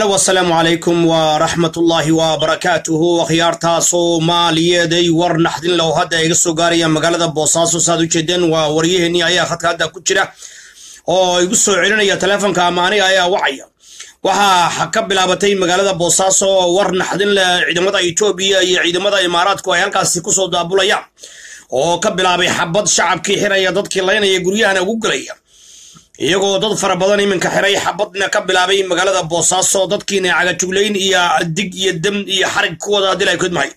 halo wasalaamu calaykum waraxmatullaahi wabarakaatuhu akhyaarta soomaaliyeeday war naxdin low hadda iga soo gaaraya magaalada boosaaso. Saaad ujeedeen waa waryaheenii ayaa khadka hadda ku jira oo igu soo celinaya teleefonka ama aniga ayaa wacaya. Waxaa ka bilaabatay magaalada boosaaso war naxdin leh ciidamada etoobiya iyo ciidamada imaaraadku ay halkaasi ku soo daabulayaan oo ka bilaabay xabad shacabkii xiraya dadkii laynaya guryahana ugu gelaya iyagoo dad fara badan iminka xiray xabadna ka bilaabay magaalada boosaaso dadkiina cagajuglayn iyo dig iyo dam iyo xarig ku wada dilay kudmahay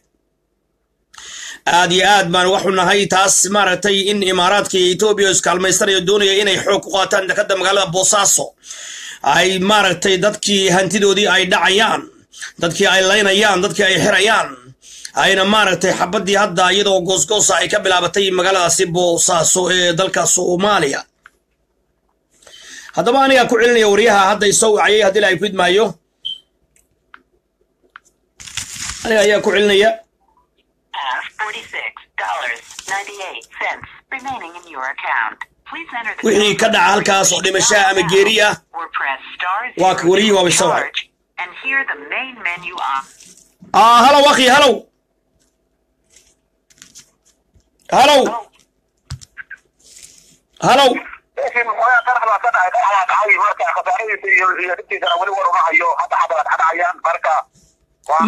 aad iyo aad baan waxu nahay taas maaragtay in imaaraadka iyo etoobiya iskaalmaysanayo doonaya inay xoog ku qaataan dekada magaalada boosaaso ay maaragtay dadkii hantidoodii ay dhacayaan dadkii ay laynayaan dadkii ay xirayaan. Ayna maaragtay xabadii hadda iyadoo goosgoosa ay ka bilaabatay magaaladaasi boosaaso ee dalka soomaaliya haddaba anigaa ku celinaya waryaha hadda isoo wacayay haddii la ay ku idmaayo aniga ayaa ku celinaya. Wixii ka dhaca halkaas oo dhimashaa ama geeri ah waa ka wariyihii waaba isoo wacay. halow akhi halow halow halow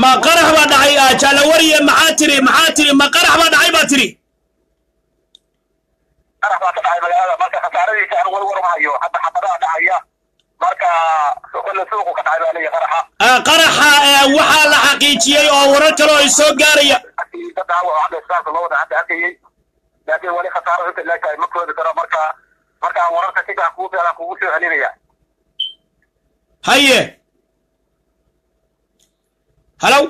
ma qarax baa dhacay jaalawariye maxaa tiri maxaa tiri ma qarax baa dhacay baa tiri. Qaraxa waxaa la xaqiijiyey oo warar kale oo soo gaaraya. Laakiin wali khasaaro inta leegtahay ma koodi karo marka markaan wararka sigaa kuu beelaan kugu soo celinaya haye halow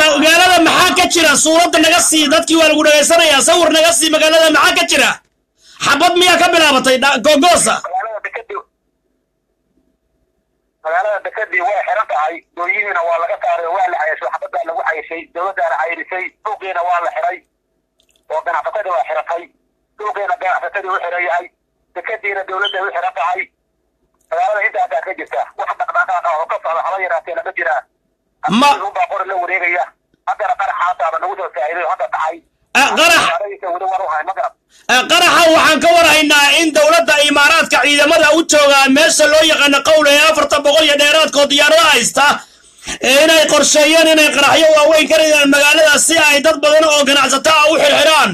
magaalada maxaa ka jira? Suuradda naga sii dadkii waa lagu dhegaysanayaa sawir naga sii magaalada maxaa ka jira? Xabad miyaa ka bilaabatay gogoosa magaalada dekadii way xiran tahay dooyihiina waa laga saaray waa la cayashay xabaddaa lagu cayashay dowladdaana cayrisay suuqiina waa la xiray oo ganacsatadii waa xiratay suuqiina ganacsatadii u yahay dekadiina dowladday u xiran tahay magaalada intaasaa ka jirta wax dhaqdhaqaaqa oo ka socda haba yaraatee lama jiraa ma unbaa qori la wareegaya haddana qaraxaasaaba nagu soo saaciday oo hadda dhacay. Qaraxa waxaan ka warhaynaa in dowladda imaaraadka ciidamada u joogaa meesha loo yaqaano qowl ee afartan boqol iyo dheeraadkood diyaarada haysta inay qorsheeyeen inay qaraxyo waaweyn ka ridaan magaalada si ay dad badan oo ganacsato ah u xirxiraan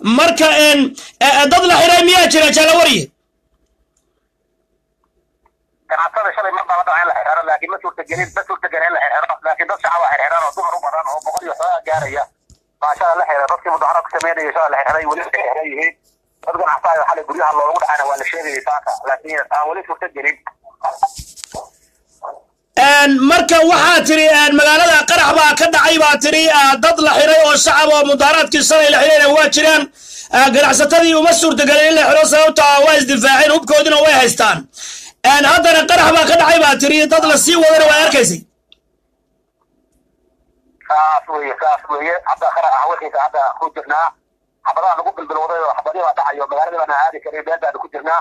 marka dad la xiray miyaa jira jaalawariye ganacsatada shalay mar baa la la xirxiro laakiin ma suurtagelin ma suurtagelin in la xirxiro laakiin dad shacaba xirxiran oo dumar u badan oo boqol iyo xoogaa gaaraya baa shala la xiray dadkii mudaharaad ku sameynaya shala la xirxiray weli waxay xiran yihiin dad ganacsayo xalay guryaha loogu dhacayna waa la sheegayay saaka laakiin aan weli suurtagelin marka waxaa tiri magaalada qarax baa ka dhacay baa tiri dad la xiray oo shacab oo mudaharaadkii shalay la xirayna waa jiraan. Ganacsatadii uma suurtagelin in la xiro sababta waa isdifaaceen hubkoodina way haystaan. Haddana qarax baa ka dhacay baa tiri dad la sii wadana waa arkaysay. Saas weye saas weye hadda qarax ah wixiisa hadda ku jirnaa xabadaha lagu bilbilowday oo xabadii dhacayo magaaladii baana aadi karay meel baanu ku jirnaa.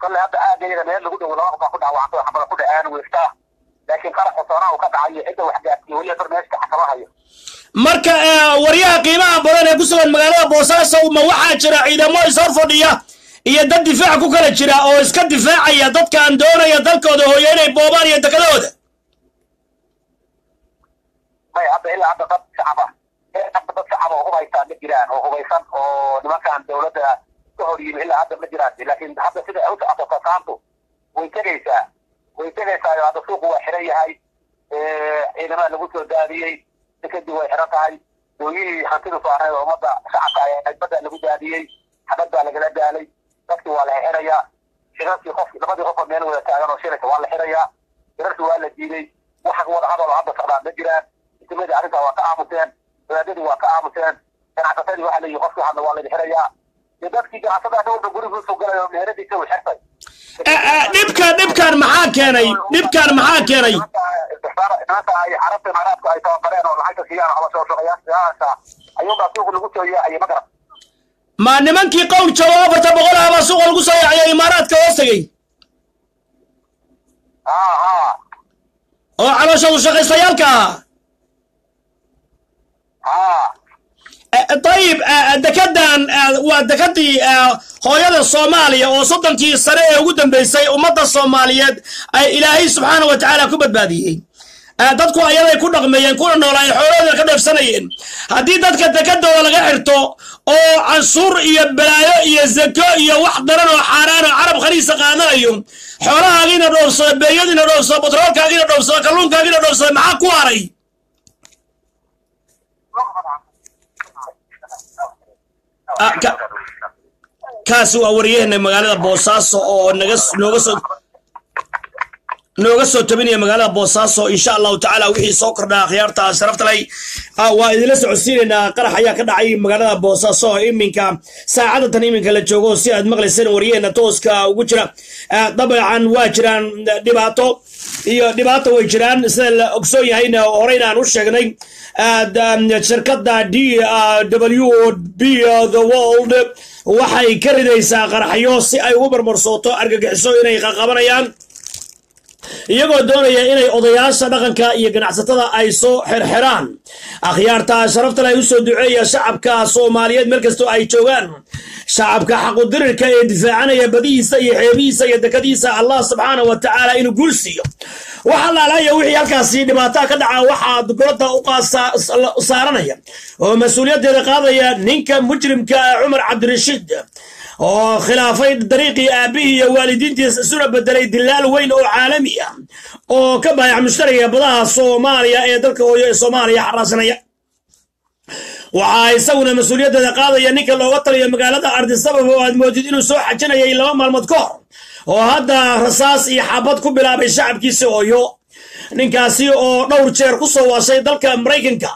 Kolley hadda aagayada meel lagu dhowo laba baa ku dhaawacantay xabada ku dhaceen weystaa laakiin qarax xusoonaa uu ka dhacayo cidda wax gaarsiiyo weliba meesha xakamahayo marka waryaha qiimaha badan ee ku sugan magaalada boosaaso ma waxaa jira ciidamo ishor fadhiya iyo dad difaac ku kala jira oo iska difaacaya dadkaan doonaya dalkooda hooyo inay boobaan iyo dekadahooda may hadda ilaa hadda dad shacab ah hadda dad shacab oo hubaysaa ma jiraan oo hubaysan oo nimankan dowladda ka hor yimi ilaa hadda ma jiraan. Laakiin hadda sida u socoto way tegaysaa way tegaysaa hadda suuqu waa xiran yahay ciidamada lagu soo daadiyey dekadii way xiran tahay. Dooyihii hantidu saarneed oo ummadda shacabka xibadda lagu daadiyey xabad baa lagala daalay. Dadkii waa la xirayaa shirarkii qof labadii qof oo meel wada taagan oo shiraysa waa la xirayaa shirarkii waa la diiday waxa wada hadal hadda socdaan ma jiraan. Intimadii arrintaa waa ka aamuseen. Wadaadadii waa ka aamuseen. Ganacsatadii waxaa leeyihi qofkii hadla waa laydin xirayaa iyo dadkii ganacsadaa nin walba gurigiisu galay oo meheradiisa u xirtay. Dhibkan dhibkan maxaa keenay dhibkan maxaa keenay? Ma nimankii qowl joogo afarta boqol ahbaa suuqa lagu soo yaacaya imaaraadka hoos tegey? Oo calooshadu shaqaystayaalka? ah dayib dekedan waa dekadii hooyada soomaaliya oo soddonkii sane ee ugu dambeysay ummadda soomaaliyeed ay ilaahay subxaana wa tacaala ku badbaadiyey dadku ayaday ku dhaqmeeyeen kuna noolaayeen xoolahooda ka dheefsanayeen. Haddii dadka dekadooda laga xirto oo canshuur iyo balaayo iyo zako iyo wax daran oo xaaraan oo carab khaliisa qaadanayo xoolahaagiina dhoofsada beeyadiina dhoofsada batroolkaagiina dhoofsada kalluunkaagiina dhoofsada maxaa ku haray kaasi waa waryaheena magaalada boosaaso oo naga nooga soo nooga soo tabinaya magaalada boosaaso insha allahu tacaala wixii soo kordhaa akhyaarta sharafta lay waa idinla socodsiinaynaa qarax ayaa ka dhacay magaalada boosaaso. Oo iminka saacadatan iminka la joogo si aad maqlayseen waryaheena tooska ugu jira. Dabcan waa jiraan dhibaato iyo dhibaato way jiraan. Sida la ogsoon yahayna horeyna u sheegnay shirkadda d w b the world waxay ka ridaysaa qaraxyo si ay ugu marmarsooto argagixiso inay qaqabanayaan iyagoo doonaya inay odayaasha dhaqanka iyo ganacsatada ay soo xerxeraan akhyaarta sharaftal ay u soo duceeya shacabka soomaaliyeed meel kastoo ay joogaan. Shacabka xaqudirirka ee difaacanaya badihiisa iyo xeebihiisa iyo dekadiisa allah subxaana wa tacaala inuu guul siiyo. Waxa laalaya wixii halkaasi dhibaataa ka dhaca waxaa golada u saaranaya oo mas'uuliyaddeeda qaadaya ninka mujrimka cumar cabdirashiid oo khilaafay dariiqii aabihii iyo waalidiintiisa isuna bedelay dilaal weyn oo caalami ah oo ka baayac mushtariga badaha soomaaliya ee dalka hooyo ee soomaaliya xaraasanaya waxaa isaguna mas'uuliyaddeeda qaadaya ninka looga taliyo magaalada ardisabab oo aad moodid inuu soo xajinayay laba maalmood ka hor oo hadda rasaas iyo xabad ku bilaabay shacabkiisi hooyo ninkaasi oo dhowr jeer ku soo waashay dalka maraykanka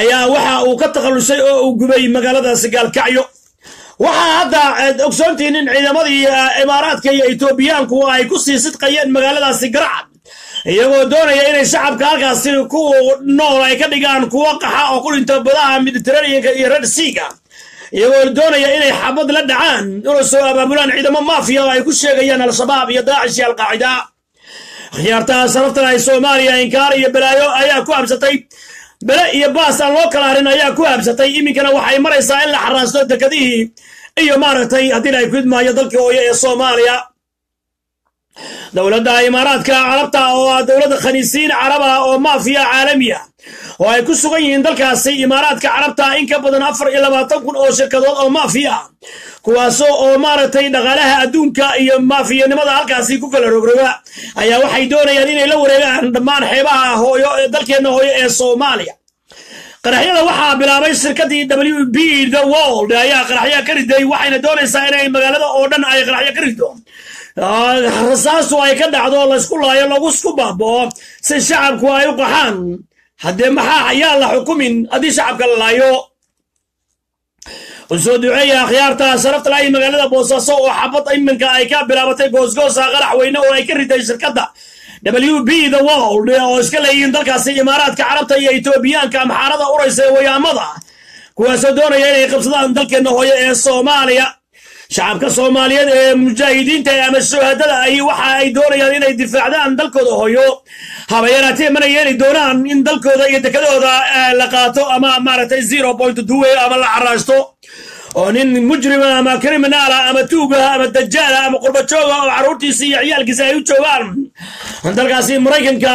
ayaa waxa uu ka takhallusay oo uu gubay magaaladaasi gaalkacyo waxaa hadda ogsoontihiin in ciidamadii imaaraadka iyo etoobiyaanku ay ku sii sidqayeen magaaladaasi garacad iyagoo doonaya inay shacabka halkaasi ku nool ay ka dhigaan kuwo qaxa oo ku dhinta badaha mediteraneanka iyo red seaga iyagoo doonaya inay xabad la dhacaan una soo abaabulaan ciidamo maafiya oo ay ku sheegayaan al-shabaab iyo daacish iyo alqaacida. Akhyaartaha sababtan ay soomaaliya inkaar iyo balaayo ayaa ku habsatay bele iyo baas aan loo kala harin ayaa ku habsatay. Iminkana waxay maraysaa in la xaraasto dekadihii iyo maaragtay haddii ay kudmaayo dalkii hooyo ee soomaaliya. Dowladda imaaraadka carabta oo ah dowladda khaniisiin caraba oo maafiya caalamiya oo ay ku sugan yihiin dalkaasi imaaraadka carabta in ka badan afar iyo labaatan kun oo shirkadood oo maafiya kuwaasoo oo maaragtay dhaqaalaha adduunka iyo maafiyanimada halkaasi ku kala rogroga ayaa waxay doonayaan inay la wareegaan dhammaan xeebaha hooyo ee dalkeenna hooyo ee soomaaliya. Qaraxyada waxaa bilaabay shirkadii w b the world ayaa qaraxya ka riday waxayna doonaysaa inay magaalada oo dhan ay qaraxyo ka rido. Rasaastu ay ka dhacdo laysku laayo lagu isku baaboo si shacabku ay u qaxaan. Haddee maxaa ayaa la xukumin haddii shacabka la laayo u soo duceeya akhyaarta sharafta lahay magaalada boosaaso oo xabad iminka ay ka bilaabatay goosgoosa qarax weyne oo ay ka riday shirkadda w b the world oo iska leeyihiin dalkaasi imaaraadka carabta iyo etoobiyaanka amxaarada uraysa ee wayaamada. Kuwaasoo doonaya inay qabsadaan dalkeenna hooyo ee soomaaliya. Shacabka soomaaliyeed ee mujaahidiinta ama shuhadada ahi waxa ay doonayaan inay difaacdaan dalkooda hooyo. Haba yaraatee mana yeeli doonaan in dalkooda iyo dekadooda la qaato ama maaragtay zero point duwe ama la caraashto oo nin mujrima ama kriminaala ama tuuga ama dajaala ama qurbajooga oo carruurtiisa iyo ciyaalkiisa ay u joogaan dalkaasi maraykanka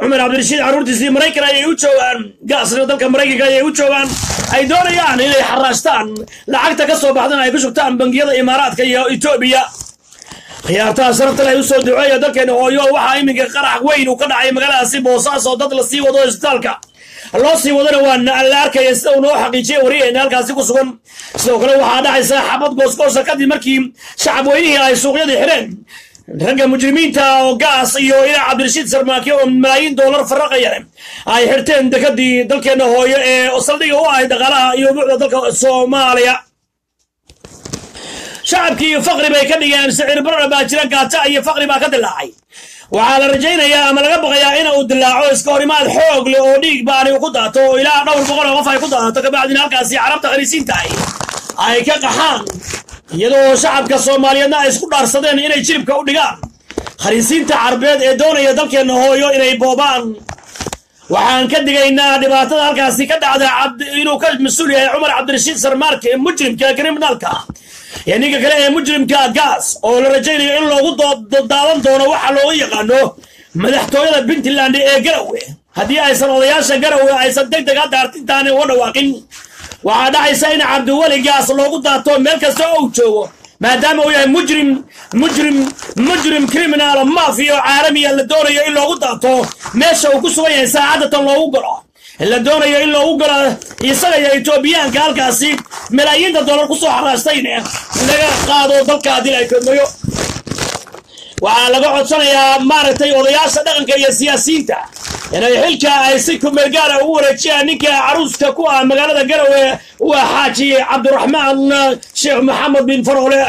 cumar cabdirashiid carruurtiisii maraykan ayay u joogaan gaasna dalka maraykanka ayay u joogaan ay doonayaan inay xaraashtaan lacagta ka soo baxdan ay ku shugtaan bangiyada imaaraadka iyo etoobiya khiyaartaha sharaftan ay u duceeya dalkeena hooyo. Waxaa iminka qarax weyn uu ka dhacay magaaladaasi boosaaso dad la sii wado isbitaalka loo sii wadana waa la arkaya sida uu noo xaqiijiyay waryaheena halkaasi ku sugan. Sidoo kale waxaa dhacaysa xabad goosgoosa kadib markii shacab weynihii ay suuqyadii xidheen ragga mujrimiinta oo gaas iyo ilaa cabdirashiid sarmaake oo malaayiin doolar faraqaya ay xirteen dekadii dalkeena hooyo ee saldhiga u ahay dhaqaalaha iyo buucda dalka soomaaliya. Shacabkii faqri bay ka dhigeen sicir barara baa jira gaata iyo faqri baa ka dilaacay waxaa la rajaynayaa ama laga baqayaa in uu dilaaco iska horimaad xoog leh oo dhiig baani ku daato oo ilaa dhowr boqol oo qof ay ku daadato kabacdina halkaasi carabta khaniisiinta ahi ay ka qaxaan. Iyadoo shacabka soomaaliyeedna ay isku dhaarsadeen inay jilibka u dhigaan. Khariisiinta carbeed ee doonaya dalkeenna hooyo inay boobaan. Waxaan ka digaynaa dhibaatada halkaasi ka dhacda inuu ka mas'uul yahay cumar cabdirashiid sarmaarka ee mujrimka kriminaalka ninka kale ee mujrimka gaas oo la rajaynayo in loogu daadan doono waxa looga yaqaano madaxtooyada puntland ee garawe. Haddii aysan odayaasha garawe aysan deg deg hadda artintaani uga dhawaaqin. Waxaa dhacaysa in cabdiweli gaas loogu daato meel kasta oo uu joogo maadaama uu yahay mujrim mujrim mujrim criminal mafia caalamiya la doonayo in loogu daato meesha uu ku sugan yahay saacadatan loogu galo la doonayo in loogu galo isaga iyo etoobiyaanka halkaasi malaayiinta dollar ku soo xaraastayna laga qaado dalka haddii ay kodmayo waxaa laga codsanayaa maaragtay odayaasha dhaqanka iyo siyaasiyiinta inay xilka ay si kumeelgaara ugu wareejiyaan ninka caruuska ku ah magaalada garowe waa xaaji cabdiraxmaan sheekh maxamed bin faroole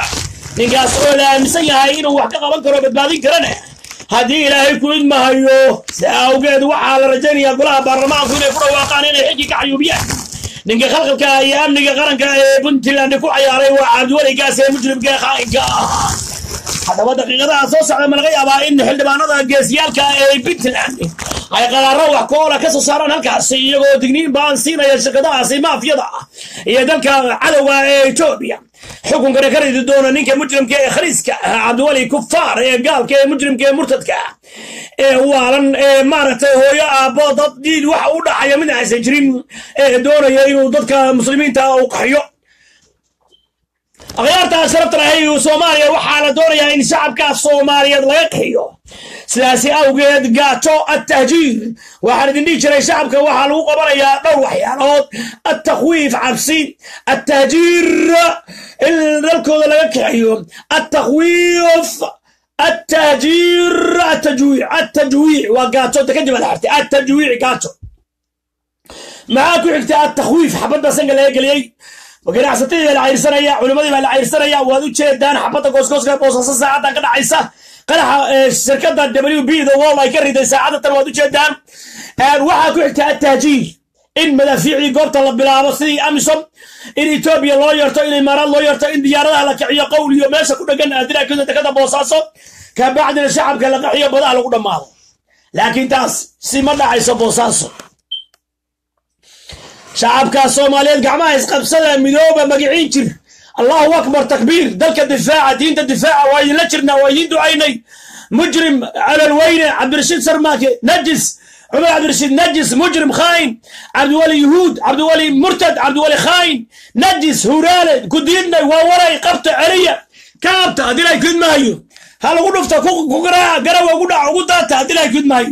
ninkaas oo la aaminsan yahay inuu wax ka qaban karo badbaadin karane haddii ilaahay ku idmahayo si awgeed waxaa la rajaynayaa golaha baarlamaanku inay ku dhawaaqaan inay xilkii ka xayuubiyaan ninka khalqalka iyo amniga qaranka ee puntland ku cayaaray waa cabdiweli gaas ee mujrimka khaa'inka ah haddaba daqiiqadaha soo socda ma laga yaabaa in xildhibaanada geesiyaalka ee puntland ay qaraaro wax koola ka soo saaraan halkaasi iyagoo digniin baan siinaya shirkadahaasi maafiyada ah iyo dalka cadowga ee etoobiya xukunkana ka ridi doona ninka mujrimka ee khaliiska ah kufaar ee gaalka ee mujrimka ee murtadka. Ee waalan ee maaragtay hooyo aabbo dad diid waxa u dhacaya mid aysan jirin ee doonaya inuu dadka muslimiinta u qaxiyo akhyaartaa sharafta lahay soomaaliya waxaa la doonayaa in shacabka soomaaliyeed laga qaxiyo sidaasi awgeed gaajo attahjiir waxaan idin dhihi jiray shacabka waxaa lagu qabanayaa dhowr waxyaalood attakhwiif cabsi attahjiir in dalkooda laga kaxiyo attakhwiif التهجير التجويع التجويع وقاتو تكجب الحرتي التجويع قاتو معاكو حكتا التخويف حبدا سنقا ليقلي ganacsatada la cayrsanaya culimadii baa la cayrsanaya waad u jeedaan xabadda gooskooska boosaaso saacaddan ka dhacaysa. Qanaxa eh, shirkada w b the wall ay ka riday saacadatan waad ujeedaan eh, waxaa ku xigtaa attahjiir in madaafiicii goobta la bilaabo sidii amisom in etoobiya loo yarto in imaaraad loo yarto in diyaaradaha la kiciyo qowl iyo meesha ku dhegan adiraakooda dekada boosaaso kabacdina shacabka la qaxiyo badaha lagu dhammaado. Laakiin taas si ma dhacayso boosaaso shacabka soomaaliyeed gacmaha isqabsada midooba magiciin jir allahu akbar takbiir dalka difaaca diinta difaaca waa idinla jirnaa waa idiin ducaynay mujrim calalweyne cabdirashiid sarmaake najis cumar cabdirashiid najis mujrim khaayin cabdiwali yuhuud cabdiwali murtad cabdiwali khaayin najis huraale kudiidnay waa waray qabta celiya kaabta haddii lahay kudmaayo ha lagu dhufta ku garaaca garawa ugu dhaca ugu daata haddii lahay kudmaayo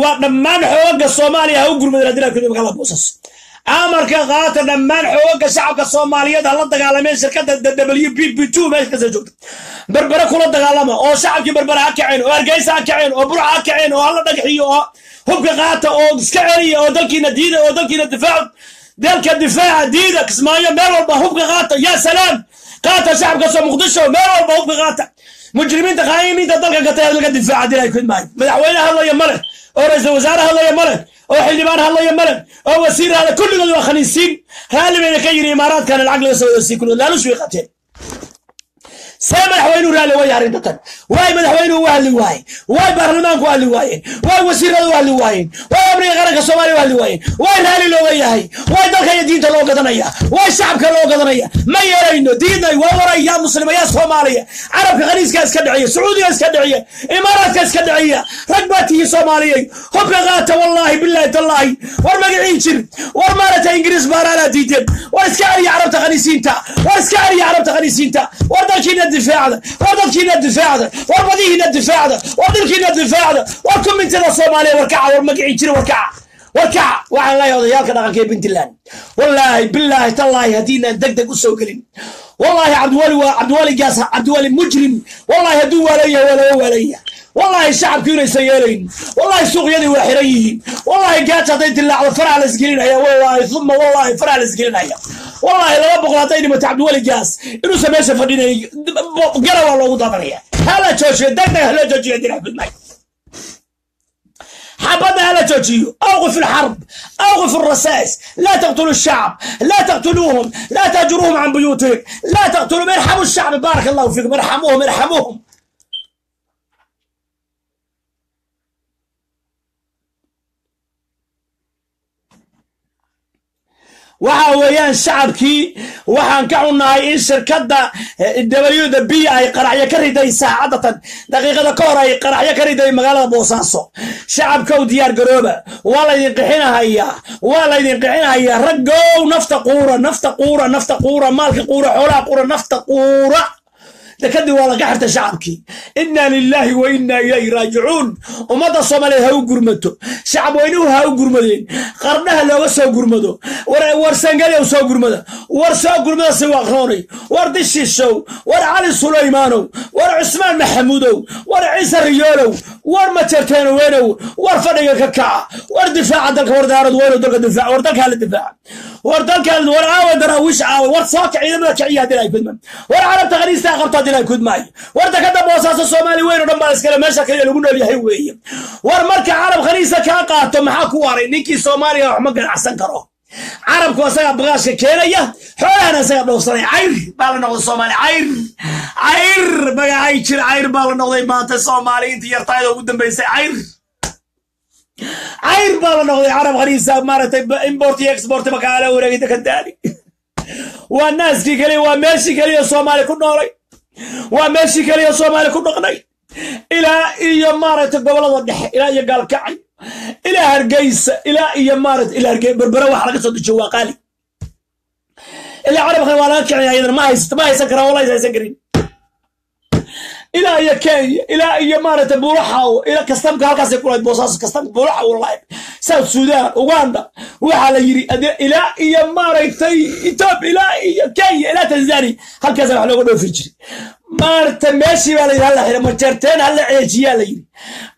waa dhammaan xooga soomaaliya ha u gurmadeen haddii lahay kudmaayo magaalada boosas amarka qaata dhammaan xooga shacabka soomaaliyeed hala dagaalameen shirkadda w p p two meesha joogta. Berbere kula dagaalama oo shacabkii berbere ha kaceen oo hargeysa ha kaceen oo burca ha kaceen oo hala dhagaxiyo oo hubka qaata oo iska celiya oo dalkiina diida oo dalkiina difaac dalka difaaca diida kismaayo meel walba hubka qaata yaa salaam! Qaata shacabka soo muqdisho meel walba hubka qaata. Mujrimiinta qaayimiinta dalka gatay dalka difaaca dilay kudmaayo madaxweyne hadlaya male oo ra'iisul wasaare hadlaya male oo xildhibaan hadlaya male oo wasiir hadla kulligood waa khaniisiin. Raalli bayna ka yiri imaaraadkana lacag laga soo wadasiin kulligood laalush way qateen see madaxweynuhu raalli way arrintan waay madaxweynuhu u hadli waaye waay baarlamaanku hadli waayeen. Waay wasiiradu u hadli waayeen. Waay amniga qaranka soomaaliya u hadli waayeen. Waay raalli looga yahay. Waay dalka iyo diinta loo gadanaya. Waay shacabka loo gadanaya. Ma yeelayno diidnay waa waray yaa muslima yaa soomaaliya. Carabka khaniiska iska dhiciya sacuudiga iska dhiciya imaaraadka iska dhiciya rag baa tihi soomaaliyey hubka qaata wallaahi bilaahi tallaahi. War magiciin jir. War maaragtay ingiriis baaraanaa diideen. War iska celiya carabta khaniisiinta. War iska celiya carabta khaniisiinta. War dalkiina difaacda war dadkiina difaacda war badihiina difaacda war dhulkiina difaacda war kumintada soomaaliya warkaca war magicii jira warkaca warkaca waxaan leeyahay odayaalka dhaqanka ee puntland wallaahi bilaahi tallaahi haddiinaan deg deg u gelin wallaahi cabdiwali waa cabdiwali gaas cabdiwali mujrim wallaahi hadduu waaleeyahay waa laga waaleeya wallaahi shacabku inaysan yeelayn wallaahi suuqyadii waa xiran yihiin wallaahi gaaj hadday dilaacdo faraha la isgelinaya wallaahi uma wallaahi faraha la isgelinaya wallaahi laba boqol hadday dhimato cabdiwali gaas inuusan meesha fadhinay gara waa loogu daadanaya hala joojiyo degdeg hala joojiyo dinac gudmay حبنا لا تجيو أوقف الحرب أوقف الرسائس لا تقتلوا الشعب لا تقتلوهم لا تهجروهم عن بيوتهم لا تقتلوهم ارحموا الشعب بارك الله فيكم ارحموهم ارحموهم waxa weeyaan shacabkii waxaan ka xunnahay in shirkadda w da b ay qaraxyo ka riday saacadatan. Daqiiqada ka hor ay qaraxyo ka riday magaalada boosaaso shacabkow diyaar garooba waa laydin qixinahayaa waa laydin qixinahayaa raggow nafta quura nafta quura nafta quura maalka quura xoolaha quura nafta quura kadib waa laga xirtay shacabkii. Inna lilaahi wa inna ilayhi raajicuun. Ummadda soomaaliyeed ha u gurmato. Shacab weynuhu ha u gurmadeen. Qardhaha looga soo gurmado. War sangadow soo gurmada. War soo gurmada siwaqroonay war dishishow war cali sulaymaanow. War cusmaan maxamuudow. War ciise riyoolow war majerteeno weynow war fadhiga ka kaca war difaaca dalka war daarad weynow dalka difaaca war dalkaa la difaaca war dalkaa war aawa daraawiish aawa war sooka ciidamada kiciya haddii ay war carabta khaniistaa qabto haddii ay kudmaayo war dakada boosaaso soomaali weyn oo dhan baa iskale meesha kaliya lagu nool yahay weeye. War marka carab khaniisa kaa qaato maxaa ku waray? Ninkii soomaaliya wax ma ganacsan karo carabku asagaa bagaashka keenaya xoolahana asagaa dhowrsanaya. Cayr baa la noqday soomaali cayr cayr. Magacay jir cayr baa la noqday maanta soomaali. Intii yartaayda ugu dambaysay cayr. Cayr baa la noqday carab khaniisa maaragtay import iyo export makaala wareegay dekandaani waa naaskii keliya waa meeshii keliya soomaali ku noolay. Waa meeshii keliya soomaali ku dhaqnay. Ilaa iyo maaragtay gobollada dhexe ilaa iyo gaalkacay ilaa hargeysa ilaa iyo maaragtay ilaa hargey berbera waxa laga soo dejiyo waa qaali. Ilaa carabkan waa laga kicin ayadana ma haysan karaa wala haysan karin ilaa iyo kenya ilaa iyo maaragtay buulaxaawo ilaa kastamka halkaasay kulahayd boosaaso kastamka buulaxaawo lahayd. South sudan uganda waxaa la yiri ilaa iyo maaragtay ethiopia ilaa iyo kenya ilaa tanzania. Halkaasa wax looga dhoofi jiray. Maaragtay meeshii baa la yidhi hala xira majeerteen hala ceejiyaa la yiri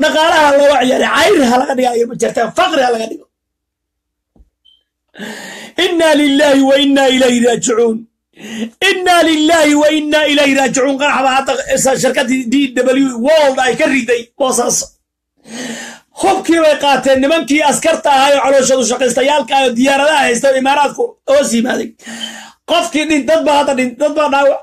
dhaqaalaha looga ciyaaray cayr ha laga dhiga iyo majeerteen faqri ha laga dhigo. Inna lillahi wa inna ilayhi raajicuun inna lillahi wa inna ilayhi raajicuun qaraxba hadda shirkadii d w world ay ka riday boosaaso hubkii bay qaateen nimankii askarta ahaa oo calooshadu shaqaystayaalka oo diyaaradaha haysta oo imaaraadku hoos yimaaday qofkii dhin dad baa hadda dhin dad baa dhaawac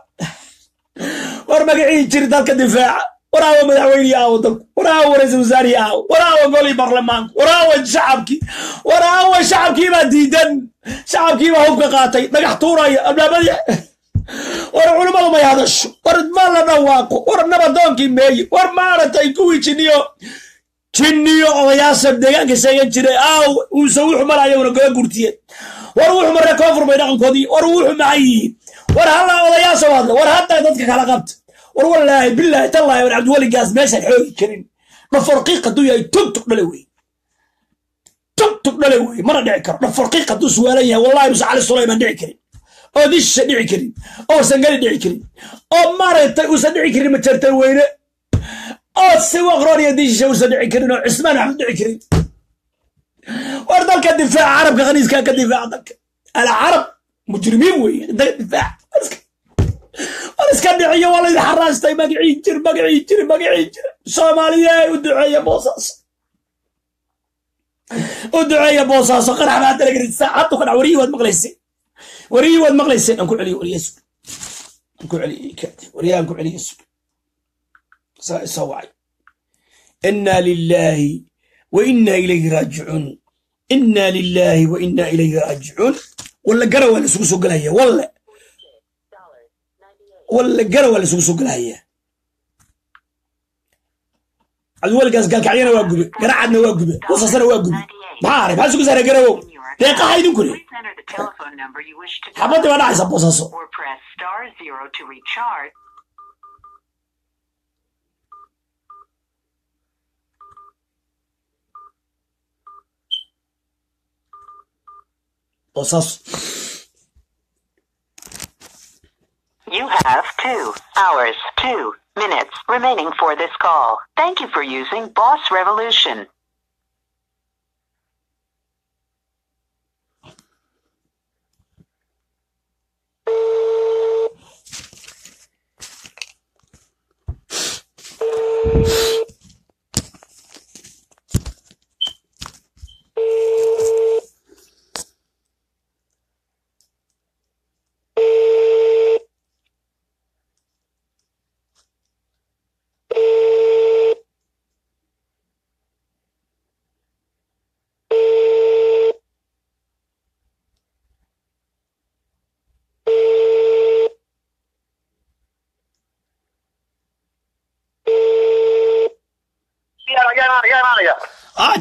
war magacii jiri dalka difaaca war aawa madaxweynihii aawo dalku. War aawa ra'iisul wasaarihii aawo. War aawa golii baarlamaanku. War aawa shacabkii. War aawa shacabkii baa diidan. Shacabkii baa hubka qaatay. Dhagax tuuraya. Ablaabadii war culimmadu may hadasho war ma la dhawaaqo. War nabadoonkii meeye war maaragtay kuwii jiniyo jinniyo odayaasha deegaanka sheegan jiray. Aaw uuse wuxu mara ayaguna gola gurtiyeen war wuxu marre koonfur bay dhaqankoodii. War wuxu maxay yihiin war halla odayaasha u hadla war hadda dadka kala qabta war wallaahi bilaahi tallaahi war cabdiweligaas meeshaan xoogi karin. Dhafarqiiq hadduu yahay tugtug dhale wey tugtug dhale wey mana dhici karo. Dhafarqiiq hadduu suwaalan yahay wallahi muse cali sulaymaan dhici karin. Oo disha dhici karin. Oo sangali dhici karin. Oo maaragtay uusan dhici karin majartay weyne. Oo si waqrooniya disha uusan dhici karin oo cismaan waxba dhici karin. War dalka difaaca carabka khaniiska ka difaaca dalka. Alcarab mujrimiin weeye dalka difaaca war iska dhiciyo waa laydin xaraastay. Magacii jir magacii jir magacii jir. Soomaaliye u duceeya boosaaso u duceeya boosaaso qarax baa hadda laga ridsaa haddu ka dhac wariyii waad maqlayseen wariyii waad maqlayseen aan ku celiyo wariye sug aan ku celiyo wariyaha aan ku celiyo sug saa isoo wacay. Inna lilaahi wa inna ilayhi raajicuun. Inna lilaahi wa inna ilayhi raajicuun. Walla gara waa la isugu soo gelaya walle walla gara waa la isugu soo gelaya cabdiweligaas gaalkacyana waa gube garacadna waa gube wasasana waa gube. Maxaa aray maxaa isugu saaray garawow deeqaha idinku le xabadii baa dhacaysa boosaaso. Boosaaso You have two hours, two minutes remaining for this call. Thank you for using Boss Revolution.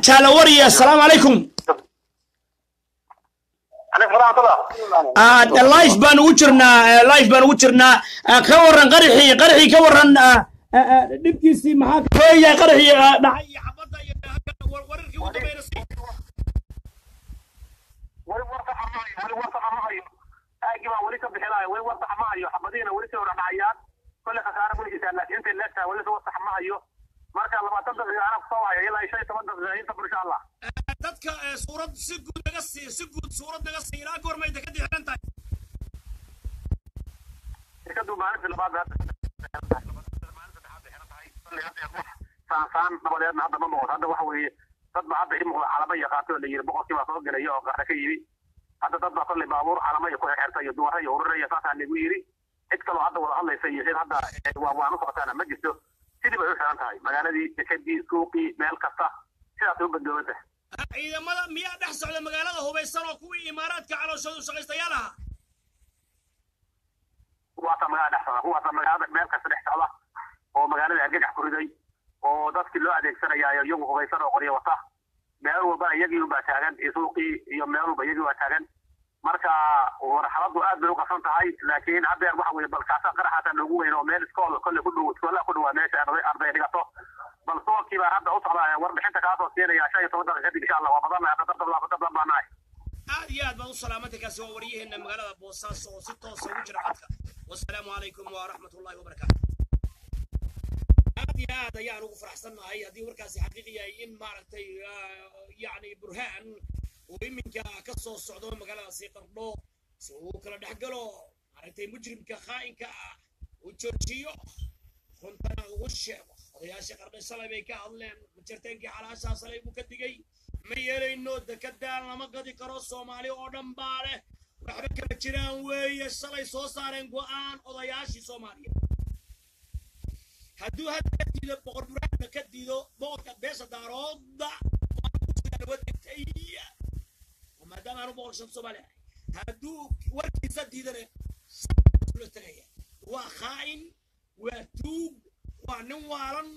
jaala wariye asalaamu calaykum life baan ugu jirnaa eh, life baan ugu jirnaa ah, ka waran qarxii qarxii ka waran ah, eh, eh, dhibkiisii maxaa kooya qarxii ah, dhacay iyo xabadda iyo wararkii ugu dambeeyna sii weli xabadihiina weli sii wada dhacayaan. Kole khasaare laakiin intay leegtahay weli warsax ma hayo marka labaatan daqiiqa anaa ku soo hayo ilaa shan iyo toban daqiiqa inta insha allah. Dadka suurad si guud naga sii si guud suurad naga sii ilaa goormay dekadii xiran tahay. Shirkadu maalintii labaad saansaan nabadeedna hadda ma muuqato hadda waxa weeye dad ba hadda i muuqda calamo iyo la yiri boqolkii baa soo gelaya oo qarna ka yimi hadda dad baa kolley baabuur calamo iyo ku xirta iyo duwara iyo urura iyo saasaa lagu yiri cid kaloo hadda wada hadlaysa iyo cid hadda waa waanu socotaana ma jirto sidii bay u xiran tahay. Magaaladii dekadii suuqii meel kasta sidaasay u badooban tahay Ah, ciidamada miyaa dhex socda magaalada hubaysan oo kuwii imaaraadka calooshoodu shaqaystayaal ahaa? Kuwaasa magaalada dhex socda. Kuwaasa magaalada meel kasta dhex socda oo magaalada argagax ku riday oo dadkii loo adeegsanayaayo iyagu hubaysan oo qoryo wata. Meel walba iyagii unbaa taagan iyo suuqii iyo meel walba iyagii waa taagan marka warxaladu aad bay u tahay laakiin haddeer waxa weye bal kaasa qaraxaasa noogu weyn oo meel iskool kolle ku dhow iskoola ku dhowaa meesha arday dhigato. Bal soolkii baa hadda u socdaa warbixinta kaasoo siinaya shan iyo toban daqiiqa kadib insha allah waa badannahay hadda dab dab dab baa nahay. Aad iyo aad baad u salaamantay kaasi waa waryaheena magaalada boosaaso oo si toosa ugu jira codka wasalaamu calaykum waraxmat ullahi wabarakaatu aad iyo aad ayaan ugu faraxsannahay haddii warkaasi xaqiiqi yahay in maaragtay ah, yacni burhaan uu iminka ka soo socdo magaaladaasi qardho si uu kala dhex galo maaragtay mujrimka khaa'inka ah uu joojiyo runtana ugu sheego odayaashii qardho shalay bay ka hadleen majarteenkii xalaashaa shalay buu ka digay? Ma yeelayno dekadaan lama gadi karo soomaali oo dhan baa leh. Waxba kama jiraan weeye shalay soo saareen go'aan odayaashii soomaaliya. Hadduu hadda diido boqor buraanna ka diido boqorka beesha daarooda wadagtay oo maadaama aanu boqor shan soomaali hadduu warkiisa diidana la tagaya waa khaa'in waa tuug waa nin waalan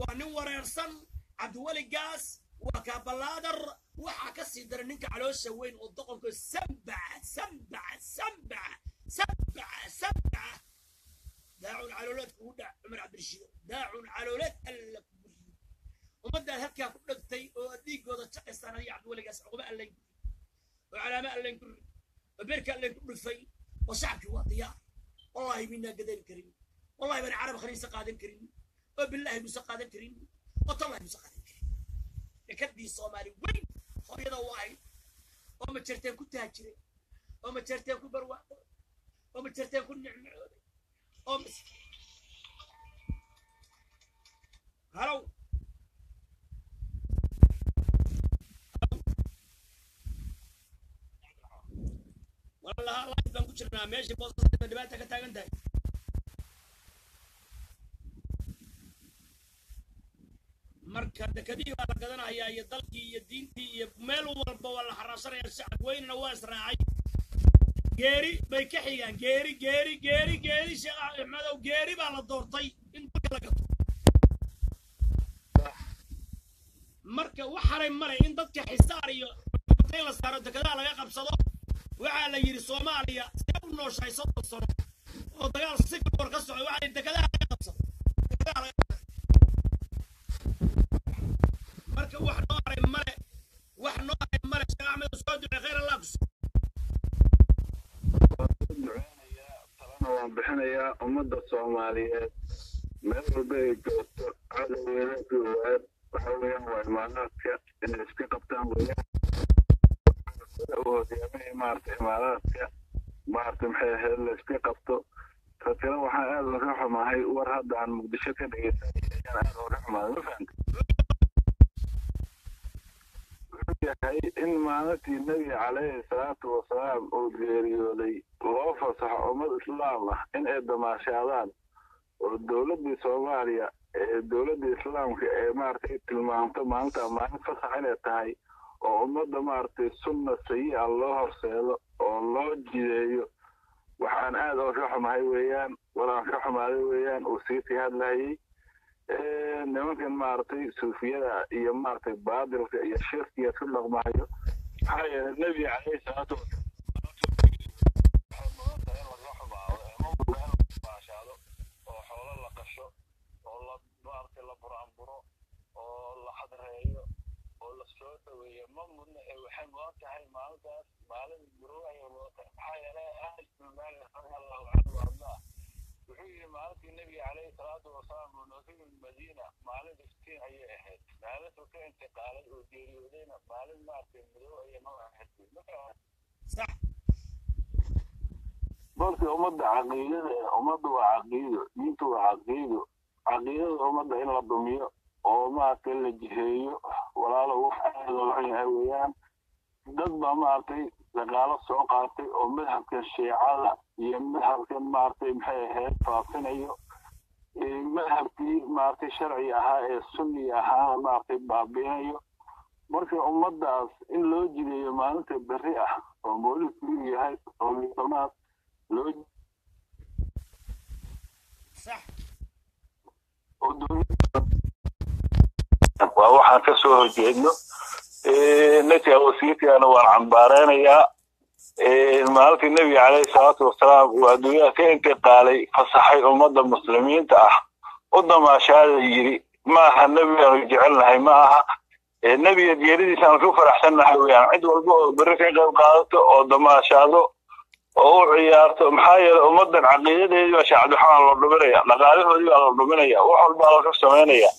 waa nin wareersan cabdiweli gaas waa kaabalaadar waxaa ka sii dara ninka caloosha weyn oo doqonka sambaca sambaca sambaca sambaca sambaca daacun calooleed kugu dhac cumar cabdirashiid daacun calooleed alla ku buriyo ummaddaad halkaa ku dhegtay oo dhiigooda jaqaystaan adiga cabdiweligaas cuquba allayn oo calaamo allayn ku rid oo beerka allayn ku dhufay oo shacabkii waa diyaar. Wallahi minaa gadari karin. Wallahi baan carab khaniisa qaadan karin. Oo billahi muuse qaadan karin. Oo tallahi muuse qaadan karin. Dekadii soomaali weyn hooyada u ahayd oo majarteen ku taajiray oo majarteen ku barwaaqay oo majarteen ku nicmacooday oo mas- halow walaha live baan ku jirnaa meeshii boosasada dhibaata ka taagan tahay marka dekadihii baa la gadanayaa iyo dalkii iyo diintii iyo meel walba waa la xaraashanaya shacab weynna waa israacay geeri bay ka xigaan geeri geeri geeri geeri sheekh axmedow geeri baa la doortay in dalka la gato marka waxaanay maray in dadka xisaar iyo la saaro dekadaha laga qabsado waxaa la yidhi soomaaliya see u nooshahay soddon sano oo dagaal si kor ka socda waxaa la yidhi dekadaha laga qabsado marka wax noo haray male wax noo haray male sheekh axmed soo ducey khayr allah talana waan bixinayaa ummadda soomaaliyeed. Meel walba ay joogto cadowgeeda duwaad waxa weeyaan waa imaaraadka inay iska qabtaan weeyaan hogaamiyay maarata imaaraadka maarata maxay ahayd la iska qabto? Ta kale waxaan aad uga xumahay war hadda aan muqdisho ka dhegeysanay ayaan aad uga xumahay ma fahamta wuxuu yahay in maalintii nebiga calayhi salaatu wasalaam uu geeriyooday loo fasaxo ummad islaam ah in ay damaashaadaan oo dowladdii soomaaliya ee dowladda islaamka ee maaragtay tilmaamto maalinta maalin fasax inay tahay oo ummadda maaragtay sunna sayi-a loo horseedo oo loo jideeyo waxaan aad oo ka xumahay weeyaan walaan ka xumaaday weeyaan uu sii sii hadlayay nimankan maaragtay suufiyada iyo maaragtay baadilka iyo shirkiga ku dhaqmayo maxaa yeelay nebi calayhi salaatu oo xoolo la qasho oo la maaragtay oo la soo dhaweeyo ma mudna ee waxay mudan tahay maalintaas maalin muruuhay mudan tahay maxaa yeelay anas bin maalik radiallahu canhu ardaa wuxuu yidhi maalintii nebiga calayhi salaatu wasalaam uu nooga yimid madiina maalin iftiin ayay ahayd. Maalintuu ka intiqaalay oo geeriyoodayna maalin maaragtay madow ayay noo ahayd marka ummadda caqiidada ummadda waa caqiido diintu waa caqiido. Caqiidada ummadda in la dhumiyo oo maaragtay la jiheeyo walaalo wax aad loo xun yahay weeyaan. Dad baa maaragtay dagaalo soo qaatay oo madhabka shiicada iyo madhabkan maaragtay maxay ahayd faafinayo. Madhabkii maaragtay sharci ahaa ee sunni ahaana maaragtay baabiinayo marka ummaddaas in loo jideeyo maalinta berri ah oo mawlidku uu yahay oo midamaad loo waa waxaan ka soo horjeedno ninka wasiirkaana waan cambaareynayaa maalintii nebiga caleyhi salaatu wasalaam uu adduunyaha ka intiqaalay fasaxay ummadda muslimiinta ah. U damaashaada yidhi ma aha nebigaanu jecelnahay ma aha. Nebiga geeridiisaan ku faraxsannahay weyaan cid walba oo berri ka qayb qaadato oo damaashaado oo u ciyaarto maxaa yeelay ummaddan caqiidadeedii baa sheekh cabdiraxmaan loo dhuminaya dhaqaalahoodii baa loo dhuminaya wax walbaa laga samaynaya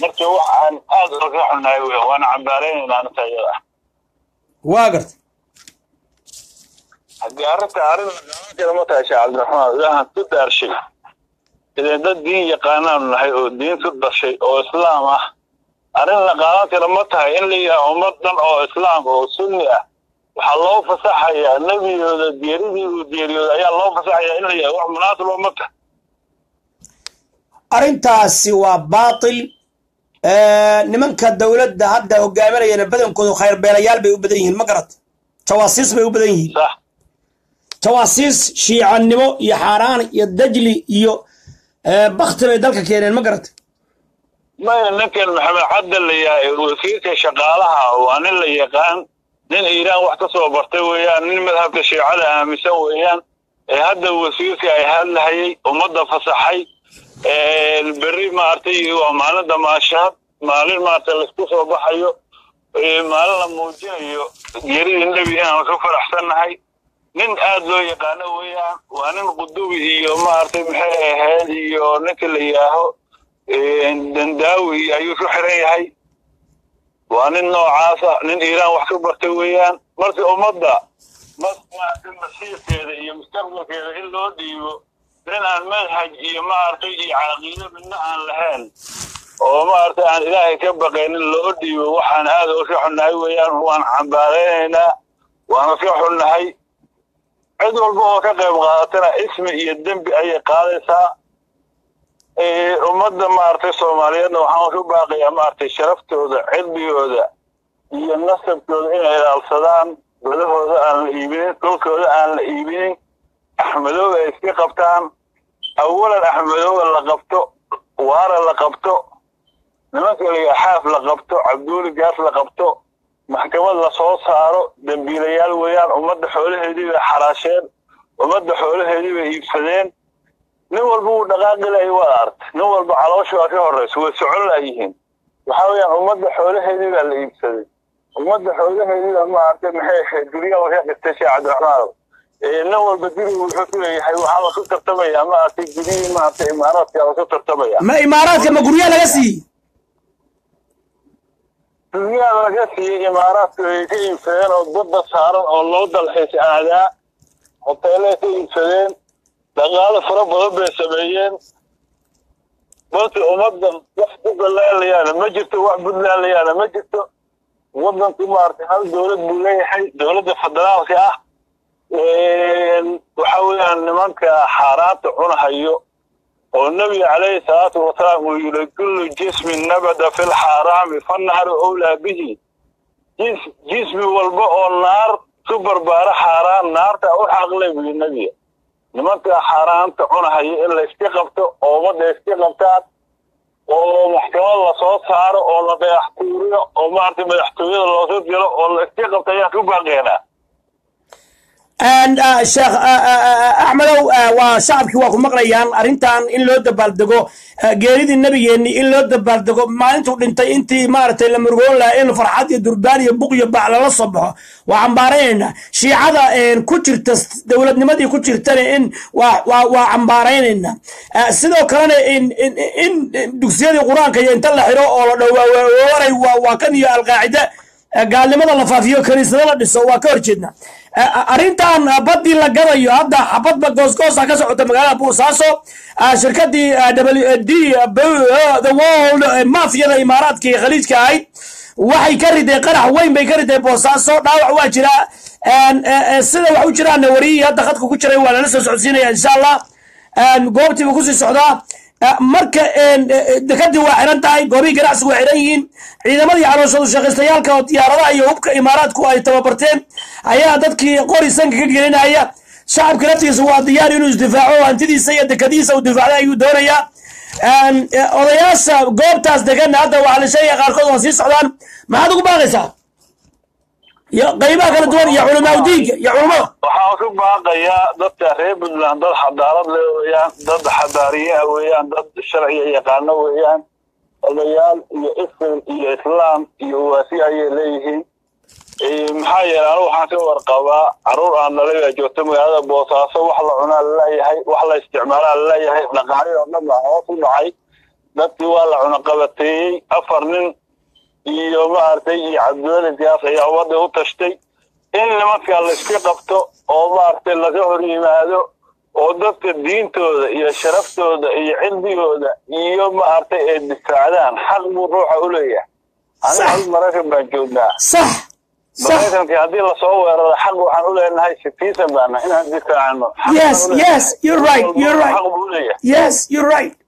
marka wax aan aad uga xunnahay weya waana cambaareynayna arinta iyada ah. Waa garta. Haddii arrinta arrin ma tahay sheekh cabdiraxmaan ilaahan ku daarshay idin dad diin yaqaanaanu nahay oo diin ku dhashay oo islaam ah arrin la qaadan kara ma tahay in la yidhaha ummad dhan oo islaam oo sunni ah. Waxaa loo fasaxayaa nebigooda geeridii uu geeriyooda ayaa loo fasaxayaa in la yidhaha wax munaasib oo ma tahay. Arrintaasi waa baatil nimanka dowladda hadda hogaaminayana badankoodu khayrbeelayaal bay u badan yihiin ma garat jawaasiis bay u badan yihiin. Jawaasiis shiicannimo iyo xaaraan iyo dajli iyo bakti bay dalka keeneen ma garat maya ninkan maxamed cabdi la yahay wasiirka shaqaalaha waa nin la yaqaan nin iiraan wax ka soo bartay weeyaan nin madhabka shiicada aaminsan weeyaan ee hadda wasiirka ay hadlahayay ummadda fasaxay berri maaragtay waa maalin damaashaad maalin maaragtay la isku soo baxayo maalin la muujinayo geeridii nebi inaan ka faraxsannahay nin aad loo yaqaano weeyaan waa nin qudubi iyo maaragtay maxay ahayd iyo ninka la yidhaaho dandaawi ayuu ku xiran yahay waa nin noocaasa nin iiraan wax ka bartay weeyaan marka ummadda masiirkeeda iyo mustaqbalkeeda in loo dhiibo nin aan manhaj iyo maaragtay iyo caqiido midna aan lahayn. Oo maaragtay aan ilaahay ka baqaynin loo dhiibo waxaan aad uga xunnahay weeyaan waan cambaareynayna waana ka xunnahay cid walba oo ka qayb qaadatana ismi iyo dembi ayay qaadaysaa. Ummadda maaragtay soomaaliyeedna waxaan ku baaqayaa maaragtay sharaftooda cirdigooda iyo nasabkooda inay ilaalsadaan badahooda aan la iibinin dhulkooda aan la iibinin axmedooga ay iska qabtaan awalan axmedooga la qabto waara la qabto nimanka ligaxaaf la qabto cabduuli gaas la qabto maxkamad la soo saaro dembiilayaal weeyaan ummadda xoolaheedii bay xaraasheen ummadda xoolaheedii bay iibsadeen. Nin walba wuu dhaqaaqi lahay waa artay nin walba caloosha waa ka horraysa way socon laayihiin waxaa weeyaan ummadda xoolaheedii baa la iibsaday. Ummadda xoolaheedii baa maaragtay maxay ahayd guryaha ka dhistay sheekh cabdiraxmaan nin walba diri wuxuu ku leeyahay waxaa la ku tartamayaa maaragtay gurihii maaragtay imaaraadka la ku tartamaya ma imaaraadka ma guryaha laga siiyey guryaha laga siiyey imaaraadka ay ka iibsadeen oo badda saaran oo loo dalxiis aadaa hoteelay ka iibsadeen dhaqaalo fara badan bay sameeyeen balse ummaddan wax layaana ma jirto wax puntland layaana ma jirto waddanku maaragtay hal dowlad buu leeyahay dowladda federaalka ah waxa weeyaan nimanka xaaraanta cunahayo oo nebiga calayhi salaatu wasalaam uu yidhi kullu jismin nabada fi lxaaraami fannahru owlaa bihi. Jismi walba oo naar ku barbaara xaaraan naarta u xaqlay buu yidhi nebiga nimanka xaaraanta cunahaya in la iska qabto oo ummadda iska qabtaan oo maxkamad la soo saaro oo la dhagax tuuriyo oo maaragtay madaxtooyada loosoo diro oo la iska qabta ayaan ku baaqeenaa sheekh uh, uh, uh, axmedow uh, waa shacabkii waa ku maqlayaan arrintan in loo dabaaldego uh, geeridii nabigeenni in loo dabaaldego maalintuu dhintay intii maaragtay la murugoon lahaa in farxad iyo durbaan iyo buq iyo bac lala soo baxo. Waa cambaaraynaynaa shiicada ku jirta dowladnimadii ku jirtana in waa cambaaraynaynaa Uh, sidoo kalena in dugsiyadii qur'aanka iyo inta la xiro oo la dhowaawaray waa waa kan iyo alqaacida gaalnimada la faafiyo kaniisado la dhiso waa ka horjeedna. Arrintan baddii la gadayo hadda xabadba goosgoosa ka socota magaalada boosaaso shirkadii w d the world mafiyada imaaraadka iyo khaliijka ahayd waxay ka riday qarax weyn bay ka riday boosaaso dhaawac waa jiraa sida wax u jiraan wariyihii hadda khadka ku jiray waa lala soo socodsiinaya insha allah. Goobtii buu ku sii socdaa marka dekadii waa xiran tahay goobihii ganacsigu waa xiran yihiin. Ciidamadii calooshadu shaqaystayaalka oo diyaaradaha iyo hubka imaaraadku ay tababarteen ayaa dadkii qori sanka ka gelinaya. Shacabka laftigiisa waa diyaar inuu isdifaaco hantidiisa iyo dekadiisa uu difaacday ayuu doonayaa. Odayaasha goobtaas degana hadda waxaa la sheegaya qaarkood waa sii socdaan. Maxaad ugu baaqaysaa iyo qaybaha kala duwan iyo culamaa diinka iyo culamada waxaan ku baaqayaa dadka reer puntland dad xadaarad le weeyaan dad xadaariyaha weeyaan dad sharciga yaqaano weeyaan odayaal iyo isr iyo islaam iyo waasi ayay leeyihiin. Maxaa yeele anigu waxaan ka warqabaa carruur aan dhalay baa joogta magaalada boosaaso wax la cunaa la leeyahay wax la isticmaalaa la leeyahay dhaqaalii oo dhan baa hoos u dhacay. Dadkii waa la cunaqabateeyey. Afar nin iyo maaragtay iyo cabdiwelidkaas ayaa ummadda u tashtay in nimanka la iska qabto oo maaragtay laga hor yimaado oo dadka diintooda iyo sharaftooda iyo cilmigooda iyo maaragtay ay difaacdaan. Xaq buu ruuxa u leeyahay. Aniga hal maraykan baan joognaa. Maraykankii haddii la soo weeraro xaq waxaan u leenahay sitiisan baana inaan difaacano Xaq Yes, baan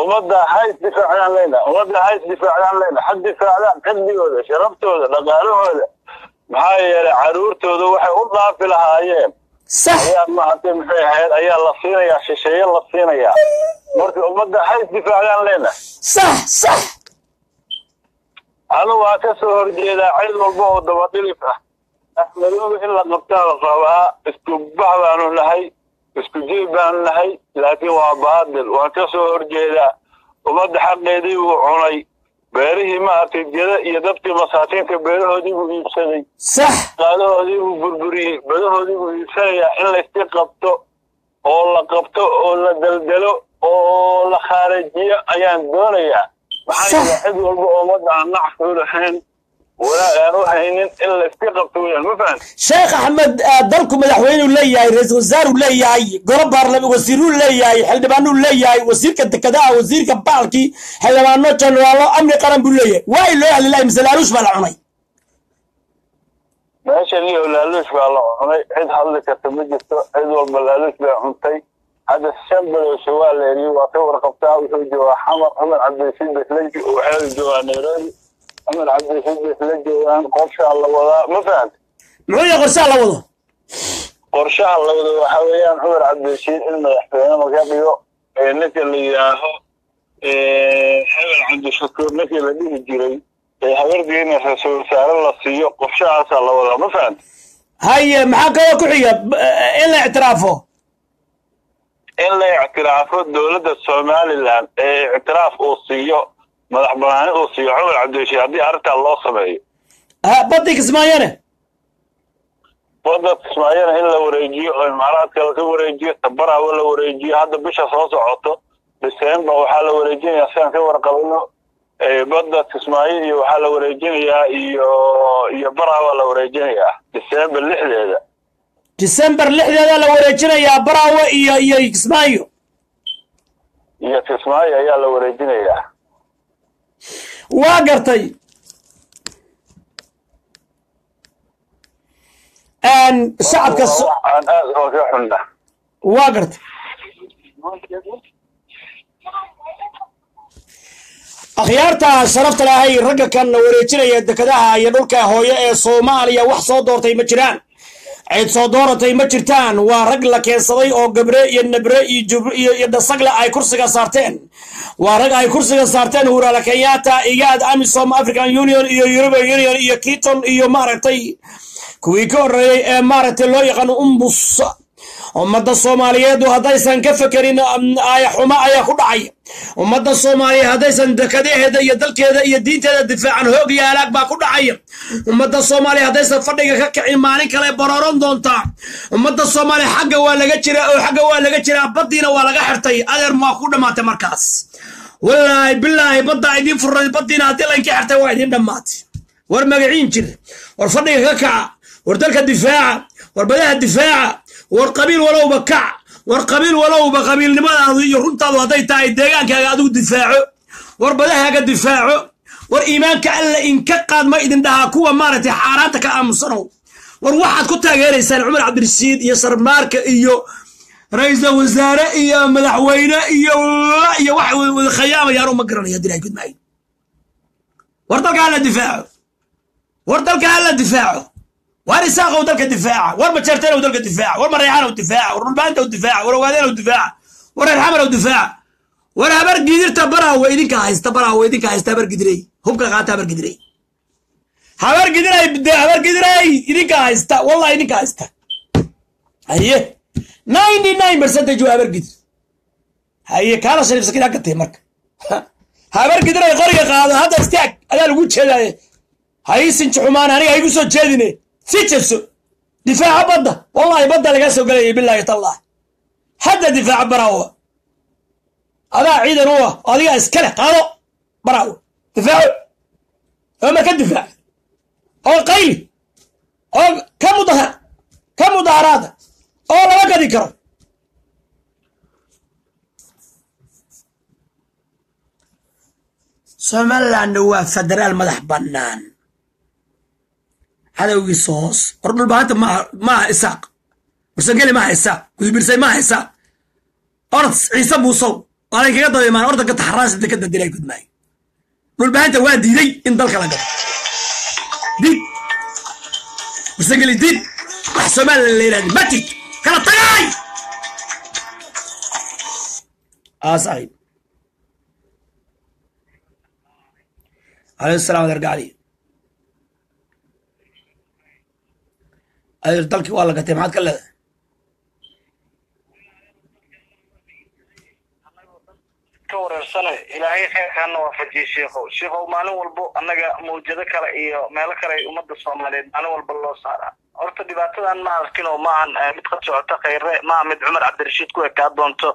ummadda ha isdifaacdaan leyna ummadda ha isdifaacdaan leyna ha difaacdaan cilmigooda sharaftooda dhaqaalahooda. Maxaa yeelay caruurtooda waxay u dhaafi lahaayeen. Ayaa maaragtay maxay ahayd ayaa la siinayaa shisheeye la siinayaa. Marka ummadda ha isdifaacdaan leyna. Sax sax. Anu waa ka soo horjeedaa cid walba oo dabadhilif ah. Axmedooba in la qabtaa la rabaa isku bax baanu nahay isku jeeb baanu nahay laakiin waa baadil waan ka soo horjeedaa. Ummadda xaqeedii buu cunay. Beerihii maaragtay jeda iyo dadkii masaakiinka beerahoodii buu iibsaday. Sax. Qaadahoodii buu burburiyey. Badahoodii buu iibsanayaa in layska qabto oo la qabto oo la deldelo oo la khaarajiyo ayaan doonayaa. Maxaa cid walba oo ummadda aan nacfi aan u haynin in layska qabto weyaan ma fahan? Sheekh axmed ah, dalku madaxweynuu leeyahay ra'iisul wasaaruu leeyahay golo baarlama wasiiruu leeyahay xildhibaanuu leeyahay wasiirka dekedaha wasiirka baalkii xildhibaano jeneraalo amni qaran buu leeyahay. Waa loo halilahay mise laaluush baa la cunay? Meeshan iyo laaluush baa la cunay cid hadli karta ma jirto cid walba laaluush baa cuntay. Hadda shan biloosha waa la eriyey waa ka warqabtaa wuxuu joogaa xamar cumar cabdirashiid beslaji oo waxaa joogaa nairobi cumar cabdirashiid besla joogaan qorshaa la wadaa ma fahanta muxuu yahay qorshaha la wado qorshaha la wado waxaa weeyaan cumar cabdirashiid in madaxweyne laga dhigo ninka la yidhaaho hebel cabdishakuur ninkii la dhihi jiray ee habardiina ra'iisul wasaare la siiyo qorshahaasaa la wadaa ma fahanta haye maxaa kaloo ku xiga in la ictiraafo in la ictiraafo dowladda somalilan ee ictiraaf uu siiyo madax banaani uu siiyo cumar cabdirashiid haddii arrintaa loo sameeyo. Badii kismaayane. Wadda kismaayana in la wareejiyo oo imaaraadka laga wareejiyo tabarawa la wareejiyo hadda bisha soo socoto december waxaa la wareejinayaa sidaan ka warqabano ee, badda kismaayo iyo waxaa la wareejinayaa iyo iyo barawa la wareejinayaa december lixdeeda. December lixdeeda la wareejinayaa baraawe iyo iyo kismaayo. Iyo kismaayo ayaa la wareejinayaa waa gartay. Shacabka waa gartay. Akhyaarta sharafta lahay ragga kan wareejinaya dekedaha iyo dhulka hooyo ee soomaaliya wax soo doortay ma jiraan cid soo dooratay ma jirtaan. Waa rag la keensaday oo gabre iyo nabre iyo dhasagle ay kursiga saarteen. Waa rag ay kursiga saarteen hurala kenyatta igaad amisom african union iyo european union iyo kiton iyo maaragtay. Kuwii ka horreeyey ee maaragtay loo yaqaano umbus ummadda soomaaliyeedu haddaysan ka fekerin aaya xumo ayaa ku dhacay. Ummadda soomaaliyeed haddaysan dekadaheeda iyo dalkeeda iyo diinteeda difaacan hoog iyo halaag baa ku dhacaya ummadda soomaaliya haddaysan fadhiga ka kicin maalin kale barooran doontaa. Ummadda soomaaliya xagga waa laga jiraa oo xagga waa laga jiraa baddiina waa laga xirtay. Adeer maa ku dhammaatay markaas. Wallaahi bilaahi baddaa idiin furray baddiina haddii laynka xirtay waa idiin dhammaatay. War magaciin jir war fadhiga ka kaca war dalka difaaca war badaha difaaca war qabiil walowba kac. War qabiil walowba qabiilnimadaadu iyo runtaadu hadday tahay deegaankaaga adigu difaaco. War badahaaga difaaco. War iimaanka alla inka qaad ma idin dhahaa kuwa maaragtay xaaraanta ka aamusanow. War waxaad ku taageeraysaan cumar cabdirashiid iyo sarmaarka iyo ra'iisul wasaare iyo madaxweyne iyo iyo wax wada khayaamayaan uma garanaya dilaa gudmaayo war dalka alla difaaco. War dalka alla difaaco war isaaqow dalka difaaca war majeerteenow dalka difaaca war mareexaanow difaaca war dhulbaantow difaaca war ogaadeenow difaaca war reer xamarow difaaca. War habar gidirta baraawe idinka haysta baraawe idinka haysta habar gidirey hubka qaata habar gidirey habar gidiray habar gidiray idinka haysta wallahi idinka haysta. Haye ninety nine percentage waa habar gidir haye kaala shariif sakiin hagatay marka. Habar gidiray qoriga qaado hadda istaag adaa lagu jeedaaye. Xumaan aniga haygu soo jeedine si jeso difaaca badda. Wallahi badda lagaa soo gelayay bilaahi tallah hadda difaaca baraawo. Adaa ciidan u ah adiga iskale qaado baraawo. Difaaco. Oo ma ka difaac? Oo qayli oo ka mudahar. Ka mudaharaada oo lama gadi karo. Somalilandna waa federaal madax bannaan cadowgiisa hoos war dhulbaanta maaha isaaq bursangeli maaha isaaq gudbirsay maaha isaaq orod ciise buusow waalan kaga daba imaan ordanka taxaraasa dekada dilay gudmaayo dhulbaanta waa diiday in dalka la gado diid bursangeli diid wax somaliland la yidhahda matid kala tagay! Aasaay alayhi salaam adeergacali dalkii waa la gatay maxaad ka leedahay? Ilaahay kheyrkaana waafajiye sheikhow sheikhow maalin walbo annaga mawjado kale iyo meelo kale ummadda soomaaliyeed maalin walba loo saaraa horta dhibaatadan ma arkin oo maahan mid ka socota khayre maaha mid cumar cabdirashiid ku ekaa doonto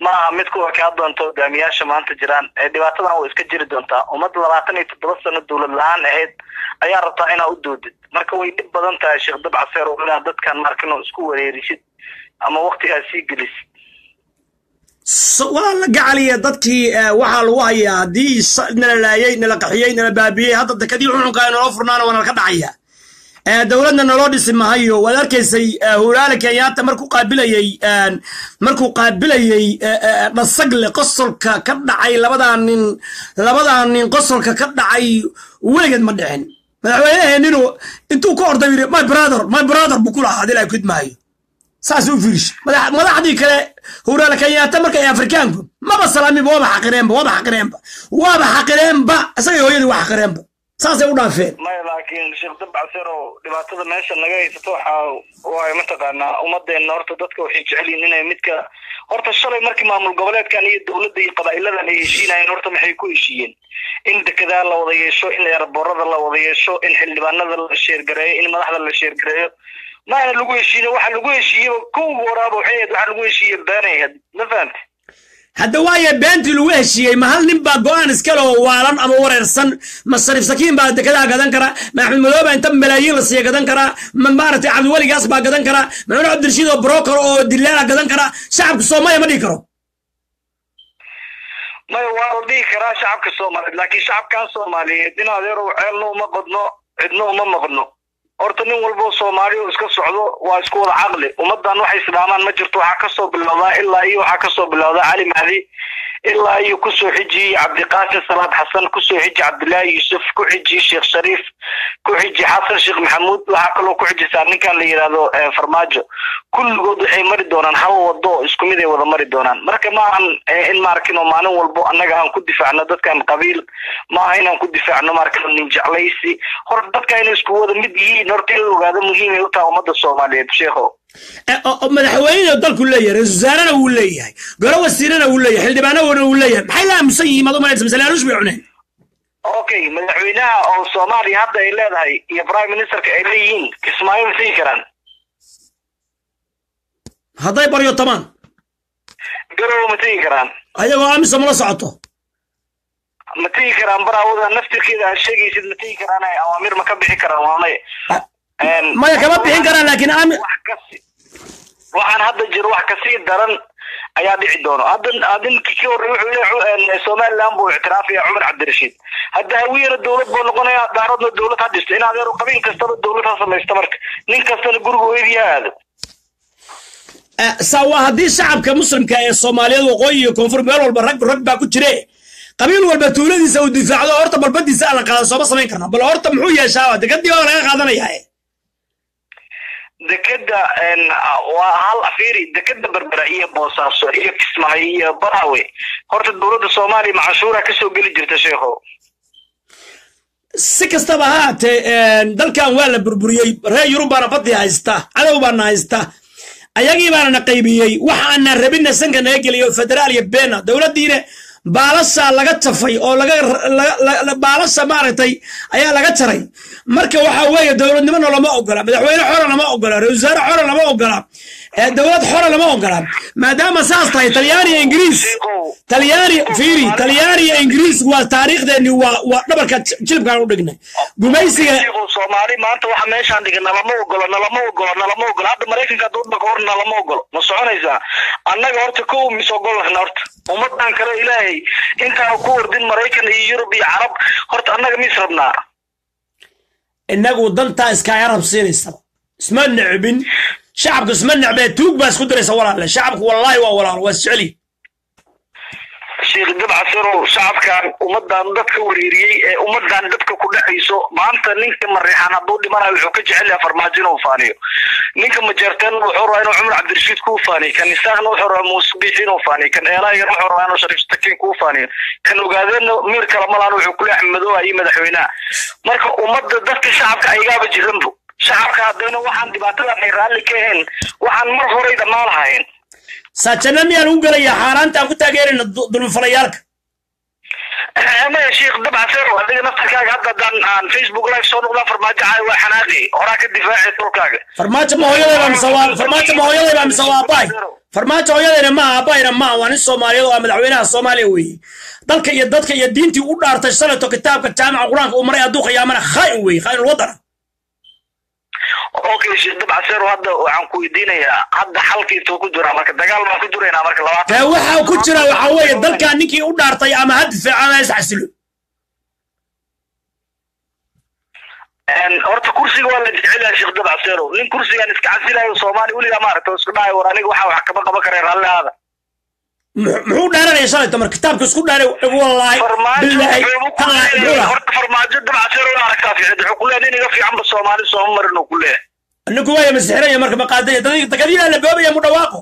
maaha mid ku ekaa doonto hogaamiyaasha maanta jiraan. Dhibaatadan way iska jiri doontaa. Ummadda labaatan iyo toddoba sano dowlad la'aan ahayd ayaa rabtaa inaa u doodid. Marka way dhib badan tahay sheekh dabcaseer oo inaad dadkan markin oo isku wareerisid ama waktigaa sii gelisid. Waa la gacaliya dadkii waxaa lagu hayaa haddii nala laayey nala qaxiyey nala baabiyey hadda dekadii xunxunka naloo furnaana waa nalka dhacaya. Dowladna naloo dhisi mahayo waad arkaysay hulaale kenyaata markuu qaabilayey markuu qaabilayey dhasagle qosolka ka dhacay labadaa nin labadaa nin qosolka ka dhacay weligeed ma dhicin madaxweyneheeninu intuu ka orday yiri my brother my brother buu ku lahaa la kudmaayo saas u madaxdii kale huraala kenyaata marka ay afrikaanku maba salaamiba waaba xaqireenba waaba xaqireenba. Waaba xaqireenba isagay hooyadii waa xaqireenba. Saasay u dhaafeen. Maya laakiin sheekh dabcaseer oo dhibaatada meesha naga haysato waxaa waay mataqaanaa ummadeenna horta dadka waxay jecel yihiin inay midka horta shalay markii maamul goboleedkan iyo dowladda iyo qabaa'iladan ay heshiinayeen horta maxay ku heshiiyeen in dekedaa la wada yeesho in eerboorada la wada yeesho in xildhibaanada la sheergareeyo in madaxda la sheergareeyo. Maana lagu heshiine waxa lagu heshiiyeba kow waraaba waxay ahayd waxa lagu heshiiye beenay ma fahamte hadda waaye beentii lagu heshiiyey ma hal nin baa go'aan iskale oo waalan ama wareersan? Ma shariif sakiin baa dekedaa gadan kara? Ma axmed madooba inta malaayiin la siiya gadan karaa ma maaragtay cabdiweligaas baa gadan karaa ma cumar cabdirashiid oo broker oo dilaala gadan karaa shacabka soomaaliya ma dhihi karo maya waa la dhihi karaa shacabka soomaaliyeed? Laakiin shacabkan soomaaliyeed in adeerow ceelna uma qodno cidna uma maqno. Horta nin walbo soomaali oo iska socdo waa isku wada caqli. Ummadan waxay isdhaamaan ma jirto waxaa ka soo bilowdaa ilaa iyo waxaa ka soo bilowdaa cali mahdi ilaa iyo ku soo xijiyey cabdiqaasim salaad xasan ku soo xiji cabdilaahi yuusuf ku xiji sheekh shariif ku xiji xasan sheekh maxamuud waxaa kaloo ku xijisaa ninkan la yidhaahdo eh, farmaajo. Kulligood waxay mari doonaan hal wado isku mid ay wada mari doonaan. Marka maahan eh, in maarkin oo maalin walbo annaga aan ku difaacno dadkan qabiil maaha inaan ku difaacno maarkin nin jeclaysi. Hor dadka inay isku wada mid yihiin horta in la ogaado muhiimay u tahay ummadda soomaaliyeed sheekho مدحوين يضل كلية الزارة ولاية قروا السيرة ولاية حل دبانا ولاية حلا مسي ما ضم عليه مثلا رش بيعونه أوكي مدحوينا أو سومالي هذا إلا هاي يا برايم مينستر كإليين كسمايل سيكرا هذا يبريو تمام. قروا متيكرا هذا أيوة، هو أمس ملا صعته متيكرا برا وذا نفتي كذا الشيء يصير متيكرا أنا أوامر ما كبي حكرا والله ما يكبي حكرا لكن أمي waxaan hadda jiro wax ka sii daran ayaa dhici doono. Hadda ninkii horreey wuxuu leeyahay somaliland buu ictiraafaya cumar cabdirashiid. Hadda hawiyena dowlad buu noqonaya daaradna dowlad ha dhisto. In adeero qabiil kastaba dowlad ha samaysta marka. Nin kastana guriga weydii ha aado Eh, saa waa haddii shacabka muslimka ee soomaaliyeed waqooyi iyo koonfur meel walba rag rag baa ku jire. Qabiil walba tuuladiisa uu difaacdo horta balbadiisa aan la qaadan sooma samayn karna bal horta muxuu yeeshaa? Degadii baa laga qaadanayaa eh. Dekeda een, waa hal afiri dekeda berbera iyo boosaaso iyo kismaayo iyo baraawe. Horta dowladda soomaaliya macashuura ka soo geli jirta sheekho si kastaba ha haatee dalkan waa la burburiyey. Reer yurub baana badii haysta cadow baana haysta. Ayagii baana na qaybiyey waxaana rabinna sanka naga geliyo federaal iyo beena. Dowladdiina baalasha laga jafay oo baalasha maaragtay ayaa laga jaray marka waxa weeye dowladnimona lama ogola madaxweyne xora lama ogola ra'isul xora lama ogola dowlad xora lama ogola maadaama saas tahay talyaani iyo ingiriis. Talyaani fiiri talyaani iyo ingiriis waa taariikhdeeni waa waa dhabarka jilibkaan u dhignay. Gumaysiga soomaali maanta waxa meeshaan dhigan nalama ogolo nalama ogolo nalama ogolo hadda maraykanka hadduu dhaka hor nalama ogolo ma soconaysaa? Annaga horta kow mis ogolnahna horta. Ummadan kale ilaahay intaan ku wardin maraykan iyo yurub iyo carab horta annaga mis rabnaa. Inagu dantaa iskaaga rab siinaysaba isma necbin shacabku isma necbee tuug baa isku diraysa walaale shacabku wallaahi waa walaalo waa isjeceli sheekh dabcasarow shacabkan ummadan dadka wareeriyey ee ummadan dadka ku dhexayso maanta ninka mareexan hadduu dhimanayo wuxuu ka jecel yahay farmaajo inuu faaniyo. Ninka majeerteen wuxuu rabaa inuu cumar cabdirashiid kuu faaniyo. Kan isaaqna wuxuu rabaa muuse biixi inuu faaniyo. Kan eelaaygan wuxuu rabaa inuu shariif takiin kuu faaniyo. Kan ogaadeenna miir kale malaan wuxuu kule axmedooba iyo madaxweynaha. Marka ummadda dadka shacabka ayagaaba jiranbo shacabka haddayna waxaan dhibaatadan ay raalli ka ahayn. Waxaan mar horey dhammaan lahayn saajana miyaan u gelayaa xaaraantaan ku taageerayna du- dulmifalayaalka maya sheekh dabcaseer adiga naftarkaaga hadda haddaan aan facebook live soo noqdaa farmaajo caay waa xanaaqi. Horaa ka difaaci tolkaaga farmaajo ma hooyadayba mise waa farmaajo ma hooyadayba mise waa aabbahay farmaajo hooyadayna maaha aabbayna maaha waa nin soomaaliyeed oo ah madaxweynaha soomaaliya weeye dalka iyo dadka iyo diintii u dhaartay shalato kitaabka jaamaca qur'aanka uu maray hadduu khiyaamana khaa'in weeye khaa'inul wadana okay sheekh dabcaseer hadda waxaan ku weydiinayaa hadda xalkiituu ku jiraa marka dagaal baan ku jiraynaa marka labaatan. Waxa ku jira waxa weeye dalkan ninkii u dhaartay ama ha difaaco ama isxasilo horta kursiga waa la jecel yahay sheekh dabcaseerow nin kursigan iska casilayo soomaali weligaa maaragta isku dhahay war aniga waxaa wax kama qaban kareen raallihaada Muxuu- dhaaranaya shalayto marka kitaabka isku dhaaray wallaahi leeyahay lahaa horta farmaajo dabcaseerow waa aragtaa fiicid wuxuu ku leeyahay nin iga fiicanba soomaali sooma marin uu ku leeyahay ninku waaya masixiraya marka maqaadaya dakadiyaa la boobaya mu dhawaaqo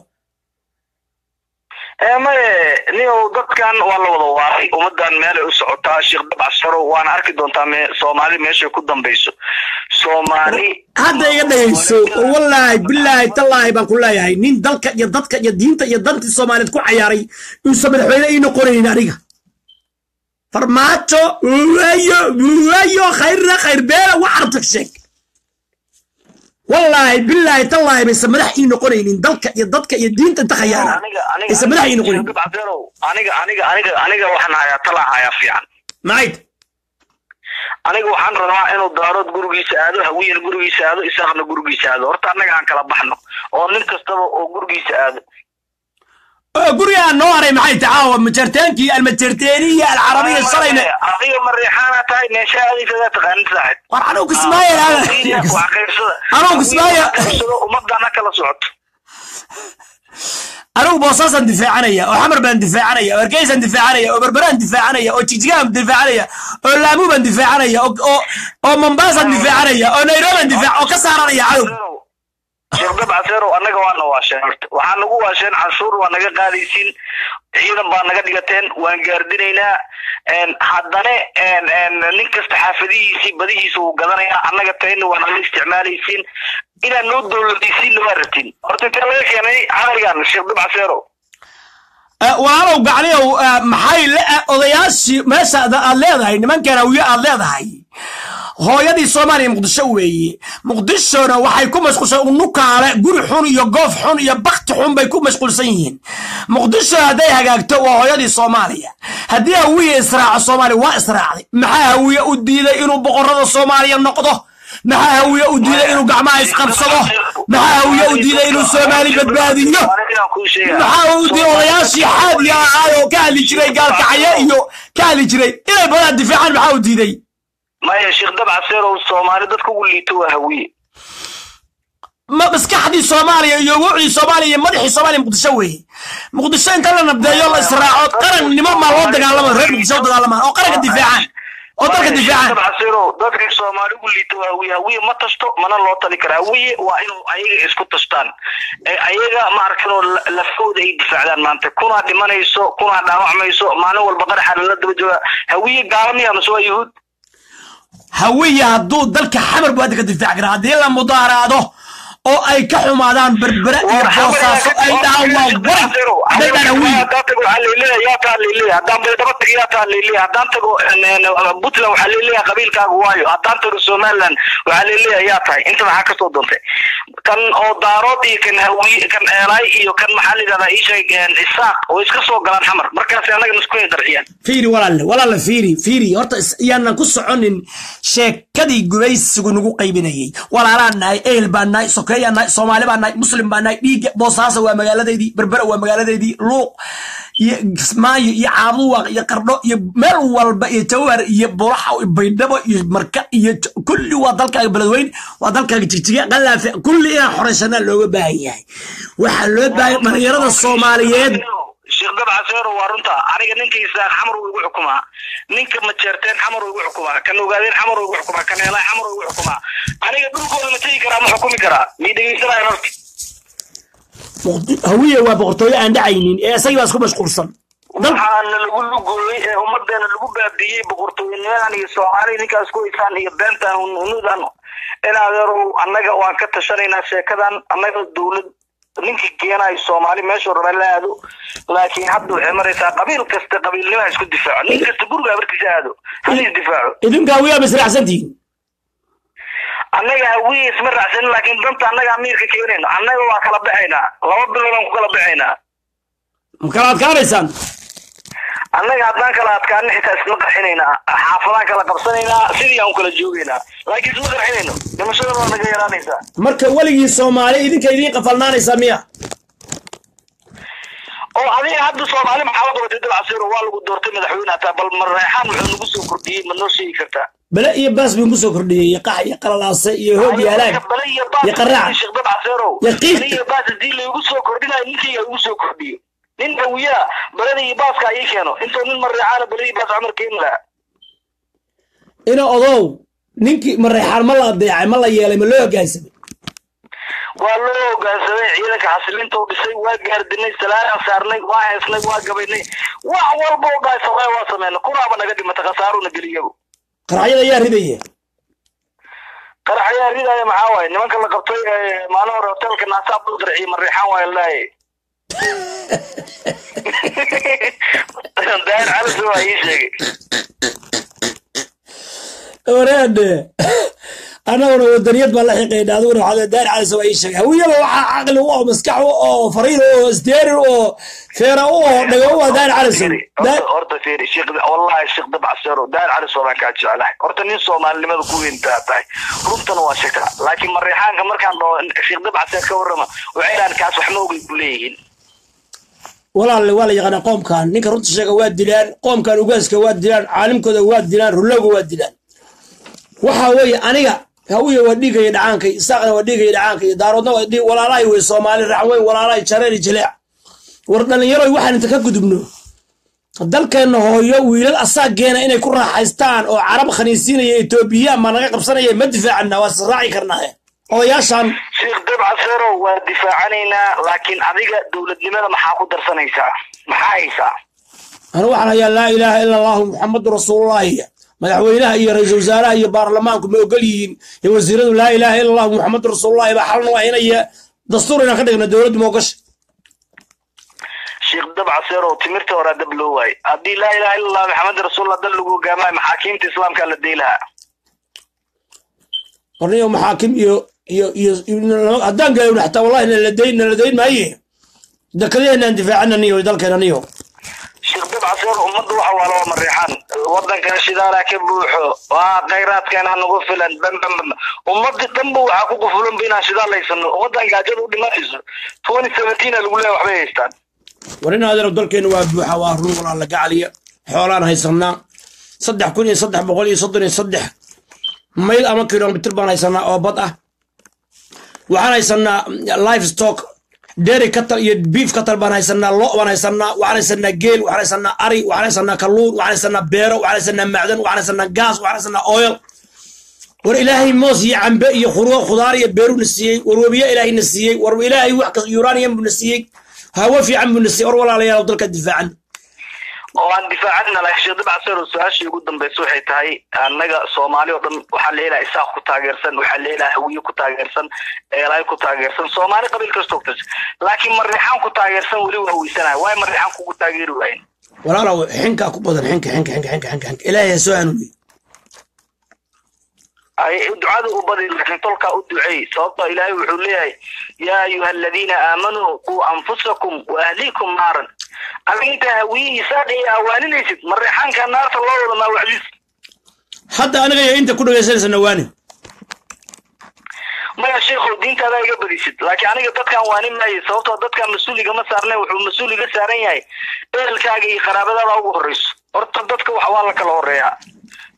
maye niow dadkan waa la wada waaray. Ummadan meelay u socotaa sheekh dabcasaro waana arki doontaa soomaali meeshay ku dambayso. Soomaali hadda iga dhagayso oo wallaahi bilaahi tallaahi baan ku leeyahay nin dalka iyo dadka iyo diinta iyo dantii soomaaliyeed ku cayaaray uusan madaxweyne ii noqonayn aniga farmaajo wayo wayo khayrna khayr beela wax artag sheeg wallaahi bilaahi tallaahi baysan madax ii noqonaynin dalka iyo dadka iyo diinta inta khayaana aniga aniga aysan madax ii noqonayn Sheekh Dabcaserow, aniga aniga aniga aniga waxaan hayaa talaa hayaa fiican. Maxayd aniga waxaan rabaa inuu daarood gurigiisa aado hawiyena gurigiisa aado isaaqna gurigiisa aado. Horta annaga aan kala baxno oo nin kastaba oo gurigiisa aado oo gurigaa noo haray maxay tahay? Caawa majarteenkii almajarteeniya alcarabiya shalayna adiga tahay saaxib war anugu kismaayo Anuu kismaayo- kala socoto anugu boosaasaan difaacanaya oo xamar baan difaacanaya oo hargeysaan difaacanaya oo berberaan difaacanaya oo jigjigaan difaacanaya oo laamu baan difaacanaya oo mombaasaan difaacanaya oo nairobaan difaac oo ka saaranaya cadow sheekh dab caseerow annaga waana waasheen horta waxaa nagu waasheen canshuur waa naga qaadaysiin ciidan baa naga dhigateen. Waan gaardinaynaa een, nin kasta xaafadihiisii badihiisa wuu gadanayaa. Annaga tayna waa naga isticmaalaysiin inaad noo dowladaysiinna waa rabtiin horta intee laga keenay caqligan sheekh dab caseerow Eh, walaalow gacliyow eh, maxay eh, odayaashii meesha aad leedahay nimankan hawiye aad leedahay? Hooyadii soomaaliya muqdisho weeye muqdishona waxay ku mashquulsan unukaale guri xun iyo goof xun iyo bakti xun bay ku mashquulsan yihiin. Muqdisho hadday hagaagto waa hooyadii soomaaliya. Haddii hawiye israaco soomaaliya waa israacday maxaa hawiye u diiday inuu boqorada soomaaliya noqdo? Maxaa hawiye u diiday inuu gacmaha isqabsado maxaa hawiye u diiday inuu soomaali badbaadiyo maxaa uu diiday odayaashii xaadiga ahaa oo ka hadli jiray gaalkacyo iyo ka hadli jiray? Inay badaa difaacaan maxaa u diiday? Maya sheekh dab caseerow soomaali dadka ugu liito waa hawiye ma maskaxdii soomaaliya iyo wucdii soomaaliya iyo madaxii soomaaliya muqdisho weeye muqdisho inta la nabdeeyo la israaco qarannimo maa loo dagaalama reer muqdisho u dagaalamaan oo qaranka difaacaan oo dalka difaacaan caseerow dadka soomaali ugu liito waa hawiye hawiye ma tashto mana loo tali kara hawiye waa inuu ayaga isku tashtaan ee ayaga ma arkinoo la- lafooda ay difaacdaan maanta. Kunaa dhimanayso kunaa dhaawacmayso maalin walba qaraxa lala daba jooga. Hawiye gaalamiya mase waa yuhuud hawiye hadduu dalka xamar buu hadda ka difaaci karaa. Haddii la mudaaraado oo ay ka xumaadaan berbera iyo boosaaso ay dhahaan waa waran hadday dhahaan hawiye haddaan tago waxaa la leeyahay yaa taa la leeyahay haddaan beedaba tago yaa taa la leeyahay haddaan tago puntland waxaa la leeyahay qabiilkaaga waayo. Haddaan tago somaliland waxaa la leeyahay yaa tahay inta maxaa ka soo doontay. Kan oo daarood iyo kan hawiye kan eelaay iyo kan maxaa layidhahdaa isheeg isaaq oo iska soo galaan xamar. Markaas annaga nasku darciyaan. Fiiri walaalle walaalle fiiri fiiri. Horta is- yaanan ku soconin sheekadii gubaysigu nagu qaybinayay. Walaalaan nahay ehel baan nahay nahay soomaali baan nahay muslim baan nahay dhiigga boosaasa waa magaaladeydii berbera waa magaaladeydii luuq iyo kismaayo iyo caabuwaaq iyo qardho iyo meel walba iyo jawhar iyo buraxa baydhabo iyo marka iyo kulli waa dalkaaga beledweyn waa dalkaaga jigjiga qalaafe kulli inaan xoreysanaa looga baahan yahay. Waxaa loo baahan dhalinyarada soomaaliyeed sheekh dab caseero waa runta. Aniga ninka xamar wuu igu xukumaa ninka majeerteen xamar wuu igu xukumaa kan ogaadeen xamar wuu igu xukumaa kan heelaay xamar wuu igu xukumaa aniga dhulkooda ma tegi karaa ma xukumi karaa. Mii dhegeysanaayan horta. Hawiye waa boqortooyo aan dhacaynin. Ee isagii baa isku mashquulsan. Waxaana lagu lugooyey ee ummadeena lagu baabiyey boqortooyanimadan iyo soomaaliya ninkaas ku haysaan iyo beentan hunuudan in adeerow annaga waan ka tashanaynaa sheekadan annaga dowlad ninkii keenayo soomaali meeshuu raba la aado laakiin hadda waxay maraysaa qabiil kasta qabiilnimaa isku difaaco. Nin kasta guriga abarkiisa aado hal isdifaaco idinka hawiyaa ma israacsantihiin annaga hawiye isma raacsanin laakiin danta annaga amiirka keenayno. Annaga waa kala baxaynaa. Laba biloodaan ku kala baxaynaa. Ma kala adkaanaysaan haddaan kala adkaana xitaa isma qarxinaynaa xaafadaan kala qabsanaynaa sidii aan u kala joogaynaa laakiin isma qarxinayno dhimashadana waa naga yaraanaysaa. Marka weligii soomaali idinka idiin qafalnaanaysaa miya? Oo adiga hadda soomaali maxaa la qabatay dabcasiiro waa lagu doortay madaxweyne hataa bal mareexaan muxuu nagu soo kordhiyey ma noo sheegi kartaa? Bele iyo baas buu ku soo kordhiyey iyo qax iyo qalalaase iyo hoog iyo halaag bale iyo qaraac iyo qiiq. bale iyo baas haddii laygu soo kordhinayo ninkayga igu soo kordhiyo nin hawiyaa balada iyo baaska ii keeno. Intuu nin mareexaana iyo baas cumar keeni lahaa. Ina odow ninkii mareexaan ma la adeecay ma la yeelay ma loo hoggaansamay? Waa loo hogaansamay ciidanka xasilinta u dhisay waa gaardinay salaaran saarnay waa heesnay waa gabaynay. Wax walba dhahay samee waa sameynay. Kunaaba naga dhimata khasaaruna geliyago qaraxyada ayaa ridaya qarax ayaa ridaya maxaa waaye? Nimanka la qabtay ee maalin hore hotelka loo qarxiyey mareexaan waa laayay waraade annaguna wadaniyad baan la xiqayna adiguna waxaad daar calaysa waa ii sheegay hawiyada waxaa caqli u oo maskax u oo fariid u oo isdeerir u oo feera u oo dhago u daar calaysa horta fiiri sheekh wallahi sheekh dabcasero daahir calis baan kaa jeclahay horta nin soomaalinimada ku weyntaa tahay runtana waa sheegta laakiin mareexaanka markaan dhaho sheekh dabcaseer ka warrama waxay dhahan kaas wax ma ogay ku leeyihiin walaalle waa la yaqaanaa qoomkan ninka runta sheega waa dilaan qoomkan ugaaska waa dilaan caalimkooda waa dilaan rulowga waa dilaan. Waxa weeye aniga hawiya waa dhiigaya dhacaankay isaaqna waa dhiigaya daaroodna waa dhiig walaalahay wey soomaali raxweyn walaalahay jareen iyo jileec war dhallinyaroy waxaan inta ka gudubno dalkeenna hooyo wiilal asaageena inay ku raaxaystaan oo carab khaniisiinaya etoobiyaan baa naga qabsanaya ma difaacana waa israaci karnaa odayaashan sheekh dabca seerow waa difaacanaynaa laakiin adiga dowladnimada maxaa ku darsanaysaa? Maxaa haysaa? Anu waxaan hayaa laa ilaaha ila allahu muxamadu rasuulullaahi madaxweynaha iyo ra'iisul wasaaraha iyo baarlamaanku ma ogol yihiin iyo wasiiradu laa ilaaha ila allahu muxamadu rasuulullahi baa xalna waa inaya dastuur inaan ka dhigna dowladdu ma ogasha sheekh dabca seerow timirta horaa dab loo waayey haddii laa ilaha illa allah maxamed rasuulullah dal lagu hogaamayo maxaakiimta islaamkaa la dey lahaa qorniyo maxaakim iyo haddaan gaawna xataa wallahi maaye sheekh dabca seer ummadda waxa waa laba mareexaan. Waddankan shidaalaa ka buuxo. Waa khayraadkeena nagu filan. Bambambam ummadii dhanba waxaa ku qufulanba inaan shidaal laysano ummaddan gaajada u dhimanayso. twenty seventeen lagu leeyahay waxbay haystaan. War in adeero dalkeena waa buuxa waa run walaa la gacaliya xoolaan haysanaa saddex kun iyo saddex boqol iyo soddon iyo saddex. Mayl ama kilomitr baan haysanaa oo bad ah waxaan haysanaa life stock dairy cattle iyo beef cattle baan haysanaa lo baan haysanaa waxaan haysanaa geel waxaan haysanaa ari waxaan haysanaa kalluun waxaan haysanaa beero waxaan haysanaa macdan waxaan haysanaa gaas waxaan haysanaa oil. War ilaahay moos iyo cambe iyo khuro khudaar iyo beeruna siiyey war webiya ilaahayna siiyey war ilaahay wax kas uranium buna siiyey hawo fiican buna siiyey war walaalayaal dalka difaacan oo aan difaacadna lahay sheekh dabca seero su'aashii ugu dambaysa waxay tahay annaga soomaali oo dhan waxaa leelaha isaaq ku taageersan waxaa leelaha hawiye ku taageersan eelaay ku taageersan soomaali qabiil kasta ogtas laakiin mariixaan ku taageersan weli waa weysanahay waay mariixaan kugu taageeri waayen walaalow xinkaa ku badan xinka xinka xinka xinka xinka xinka. Ilaahay ha soo hanuuniyo ay ducada u badi laakiin tolkaa u duceey sababtoo ilaahay wuxuu leeyahay yaa ayuha aladiina aamanuu quu anfusakum wa ahliikum naaran awaaninaysid mareexaanka naarta loo wada hadda aniga iyo inta ku dhagaysanaysa nawaani maya sheekhow diintaada iga badisid laakiin aniga dadkaan waanin maayo. Sababtoo dadkaan mas'uuliga ma saarnay wuxuu mas'uul iga saaran yahay. Ehelkaaga iyo qaraabadaada ugu horreyso. Horta dadka wax waa la kala horeeyaa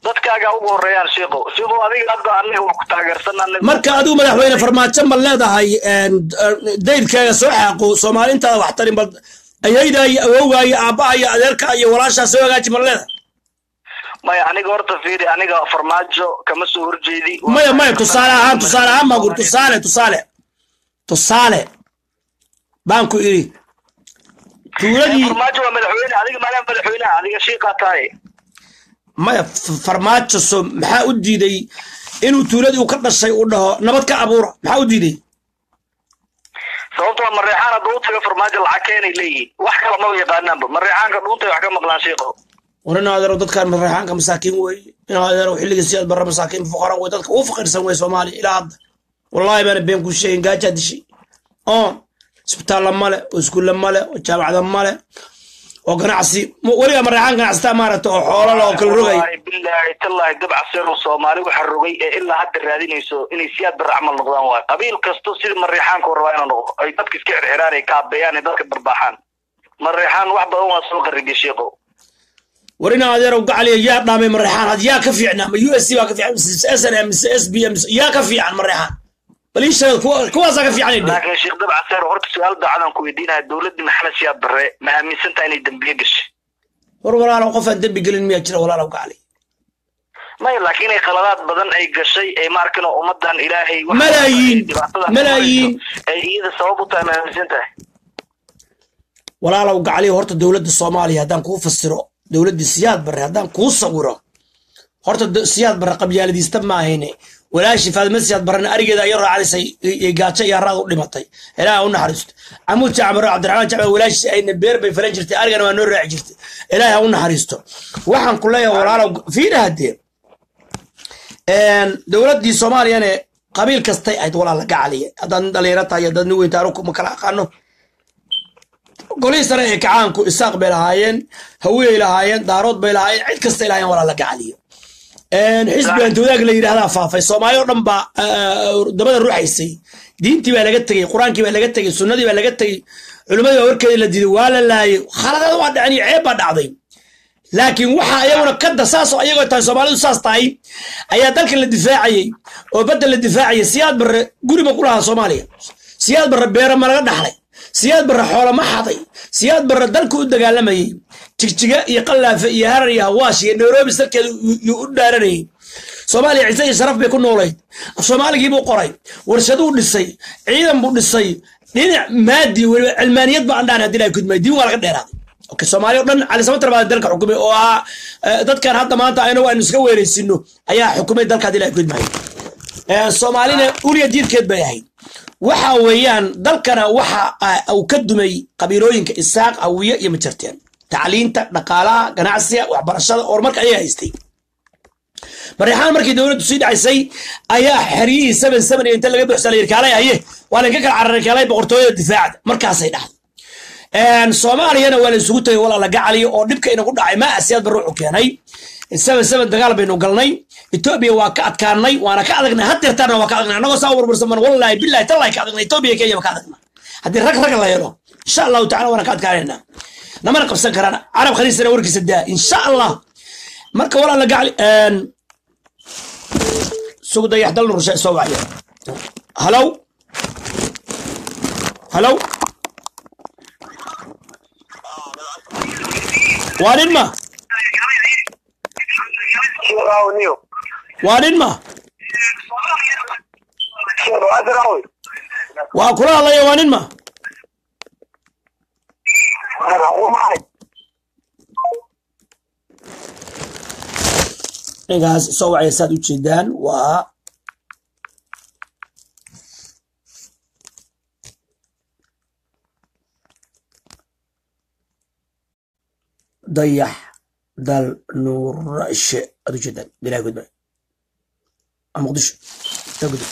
dadkaagaa ugu horeeyaan sheekhow sheekhow adiga hadda aniga waa ku taageersan marka adigu madaxweyne farmaajo ma leedahay dayrkaaga soo xaaqo soomaali intaada wax tarin bal ayaydaa iyo awowgaa iyo aabbaha iyo adeerka iyo walaashaa soo hagaaji ma leedahay. Maya aniga horta fiiri aniga farmaajo kama soo horjeedi. Maya maya tusaale ahaan tusaale ahaan baan kuri tusaale tusaale. Tusaale. Baan ku idhi tuuladii farmaajo waa madaxweyne adiga maadaama madaxweyneha adiga shiiqaa tahay. Maya farmaajo so maxaa u diiday inuu tuuladii uu ka dhashay uu dhaho nabad ka abuura maxaa u diiday sababtoo mareexaan hadda u farmaajo lacag keenay leeyihiin. Wax kale maba yaqaanaanba mareexaanka dhuuntay wax ka maqlaan shiiqo war in adeero dadkan mareexaanka masaakiin wey in adeero xilligii siyaad barra masaakiin fuqara wey dadka ugu faqirsan wey soomaaliya ilaa hadda wallahi baana been ku sheegin gaajaa dishay. Oo isbitaalla male oo iskuulla male oo jaamacada male oo ganacsi m- weligaa mareexaan ganacsataa maaragta oo xoolala oo kala rogay? Billaahi tallaahi dabca seeru soomaali waxa rogay ee ilaa hadda raadinayso inay siyaad barre camal noqdaan waay qabiil kasto sidii mareexaanka u rabaa inuu noqdo. Ay dadka iska xirxiraan ay kaabeeyaan ay dadka barbaaxaan. Mareexaan wax badan waa soo qarrigay shiiqo war in adeero gacaliya yaa dhaamay mareexaan had yaa ka fiicnaa ma u s c baa ka fiican mise s n m mise s b m yaa ka fiican mareexaan bal ii sheeg kuwa- kuwaasaa ka fiican laakiin sheekh dabca seer horta su'aal daacadaan ku weydiinaya dowladda maxamed siyaad barre? Ma aaminsantaha inay dembiye gashay war walaalow qofaan dembi gelin miyaa jira walaalow gacali maya laakiin ay khaladaad badan ay gashay ay maarkino ummadan ilaahay Malaayiin, malaayiin. ay iyada sabab u tahay ma aaminsan tahay walaalow gacaliya horta dowladda soomaaliya haddaan kuu fasiro dowladda siyaad barre haddaan kuu sawiro horta siyaad barre qabyaaladiista maahayne walaashii faadima siyaad barrena arigeeda ayaa raacdaysay gaajo iyo haraad u dhimatay. Ilaaha u naxariisto camuud jacmaro cabdiraxmaan jacmar walaashii ayna beer bay falan jirtay arigana waa noo raaci jirtay. Ilaaha ha u naxariisto waxaan ku leeyahay walaalow fiida haddee dowladdii soomaaliyane qabiil kastay ahayd walaala gacaliya haddaad nin dhalinyaro tahay haddaad nin weynta anugu ma kala aqaano. Golihii sare ee kacaanku isaaq bay lahaayeen hawiyey lahaayeen daarood bay lahaayeen cid kastay lahaayeen walaala gacaliyo xisbi antoodaag la yidhahdaa faafay. Soomaali oo dhan baa dabada ruuxaysay. Diintii baa laga tegey qur'aankii baa laga tegey sunnadii baa laga tegey. Culimmadii baa warkeedii la diiday waa la laayay. Khaladaad waa dhacen iyo ceeb baa dhacday. Laakiin waxa ayaguna kada saasoo ayagoo tahay soomaalidu saas tahay ayaa dalka la difaacayey oo badda la difaacayay. Siyaad barre guri ma ku lahaa soomaaliya. Siyaad barre beero ma laga dhaxlay siyaad barre xoolo ma xaday. Siyaad barre dalku u dagaalamayey jigjiga iyo qallaafe iyo harar iyo hawaash iyo nairobi salkeeda yuu u dhaaranayey soomaaliya ciise iyo sharaf bay ku noolayd. Af soomaaligii buu qoray. Warshaduu dhisay. Ciidan buu dhisay. Dhinac maadi weliba cilmaaniyad ba aan dhahan haddii ilahay kudmay diin waa laga dheeraaday. Soomaaliya o dhan cali samatar baa dalka xukumay oo ah dadkan hadda maanta aynagu aynu iska weeraysino ayaa xukumay dalka haddii ilahay kudmay soomaalina uliya diidkeed bay ahayd waxa weeyaan dalkana waxa uu ka dumay qabiilooyinka isaaq awiye iyo majarteen tacliinta dhaqaalaha ganacsiga waxbarashada horumarka ayay haystay. Mareexaan markii dowladdu sii dhacaysay ayaa xeryihii seven seven iyo inta laga buuxsa la waa laynka kala cararay kaalay boqortooyada difaacda. Markaasay dhacday soomaaliyana waa la isugu tagay walaala gacaliyo oo dhibka inagu dhacay ma asiyaad ba ruuxu keenay seven dagaal baynu galnay. Etoobiya waa ka adkaanay waana ka adagnay. Had deertaana waa ka adagnay. Annagoo saa warwarsaman wallahi billahi tallahi ka adagnay. Etoobiya kenya waa ka adagnay. Haddii rag rag la helo insha allahu tacala waana ka adkaanaynaa namana qabsan karaan. Carab khaliisana warkiisa daa. Insha allah marka walaala gacali sugu dayax dal rushe soo wacya halow halow waa nin ma waa nin ma? Waa kula hadlaya waa nin ma? Ninkaas soo wacaya saad u jeedaan waa dayax dal nuurashe aad u jeedaan bilahi gudba muqdisho ta gudub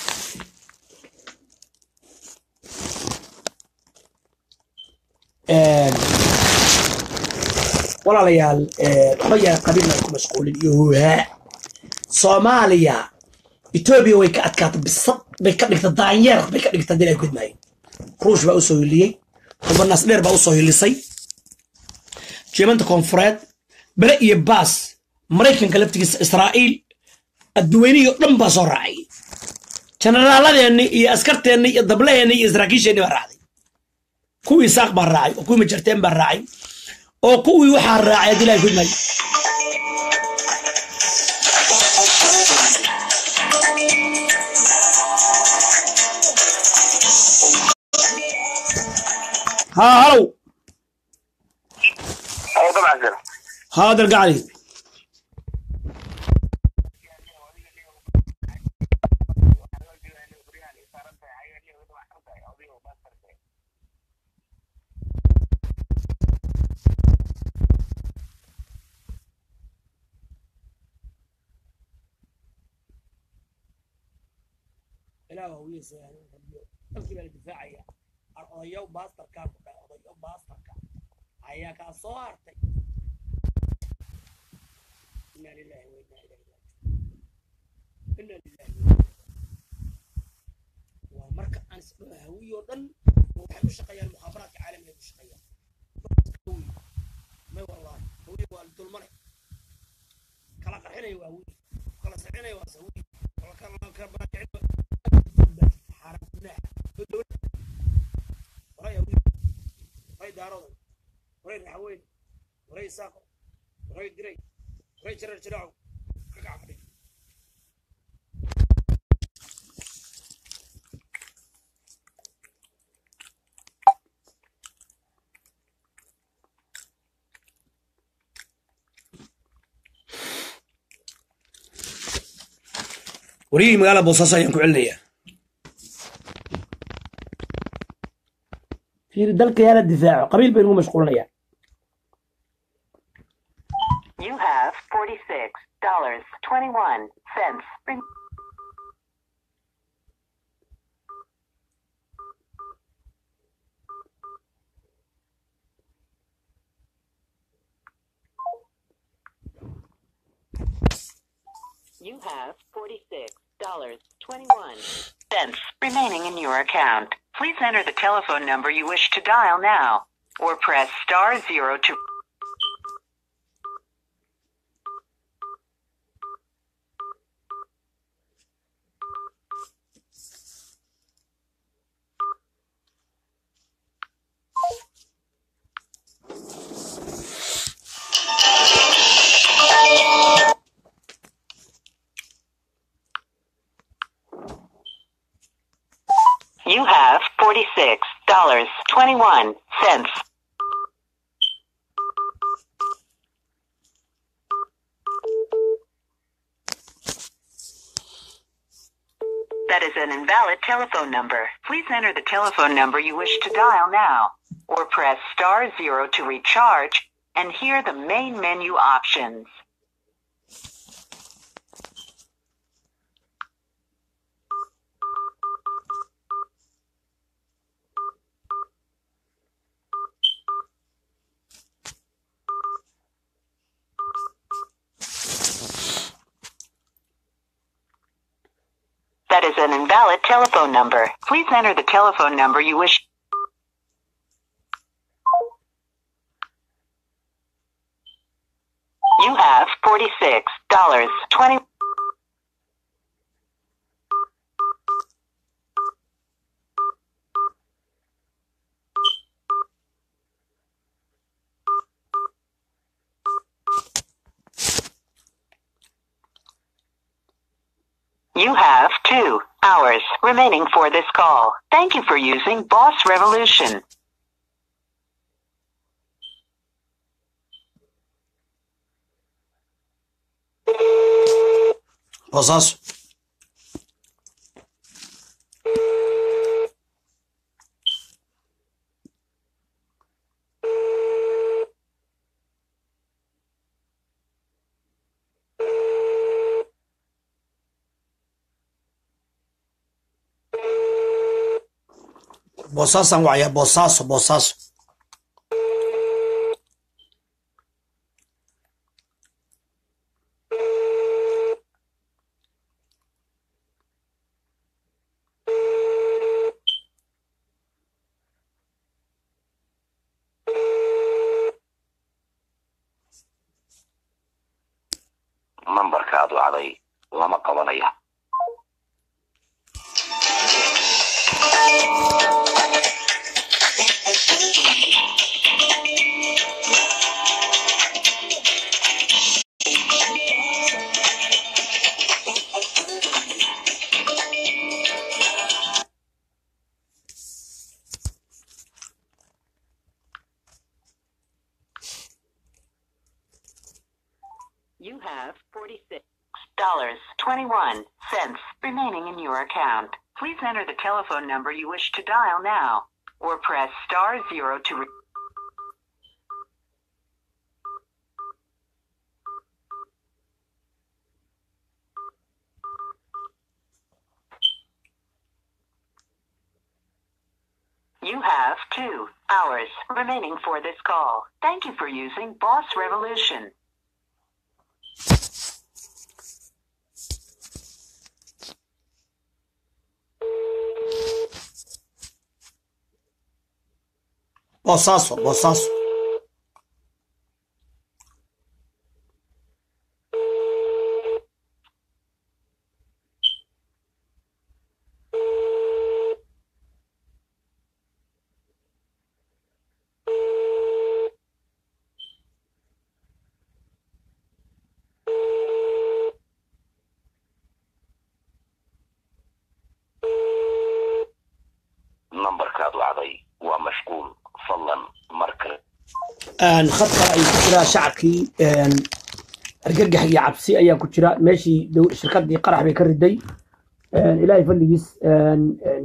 walaalayaal waxba yaa qabiilna ku mashquulin iyo hohaa soomaaliya etoobiya way ka adkaatay bisad bay ka dhigta daanyeer bay ka dhigta dil ay gudmaayeen ruush baa u soo hiliyey xubanaas dheer baa u soo hilisay jeemanta koonfureed bere iyo baas maraykanka laftigiisa israa'iil adduweynihii o dhan baa soo raacay jenaraaladeenni iyo askarteenni iyo dablaheenni iyo saraakiisheenni baa raacday kuwii saaq baa raacay oo kuwii majarteen baa raacay oo kuwii waxaa raacay haddii ilahay gudmay ها هلو هذا القعدي ilaaha hawiyeysa rabiyo dalkii baa la difaacaya odayo baastarkaa ku dhahay odayo baastarka ayaa kaa soo hartay waa marka aan isdhoa hawiyoo dhan waxay u shaqeeyaan muhaabaraadka caalamiga u shaqeeyaan. May wallaahi hawiye waa dulmale kala qarxinaya waa hawiye kala sacinaya waa hawiye waray daaroodan waray raxweyn waray saaqo. Waray diray. Waray jarar jiraacow wariyihii magaalada boosaaso ayaan ku celinayaa. Fiiri dalka yaalla difaaco. Qabiil baynu ugu account. Please enter the telephone number you wish to dial now or press star zero to twenty-one cents. That is an invalid telephone number. Please enter the telephone number you wish to dial now, or press star zero to recharge, and hear the main menu options. number. Please enter the telephone number you wish. You have $46.20. for this call. Thank you for using Boss Revolution. boosaaso boosaasan wacya boosaaso boosaaso number you wish to dial now, or press star zero to. Re- You have two hours remaining for this call. Thank you for using Boss Revolution. Boosaaso boosaaso nambarka aad wacday waa mashquul fadlan mar kale khadka ay ku jiraa shacabkii argagax iyo cabsi ayaa ku jira meeshii shirkadii qarax bay ka riday ilaahay fadligiis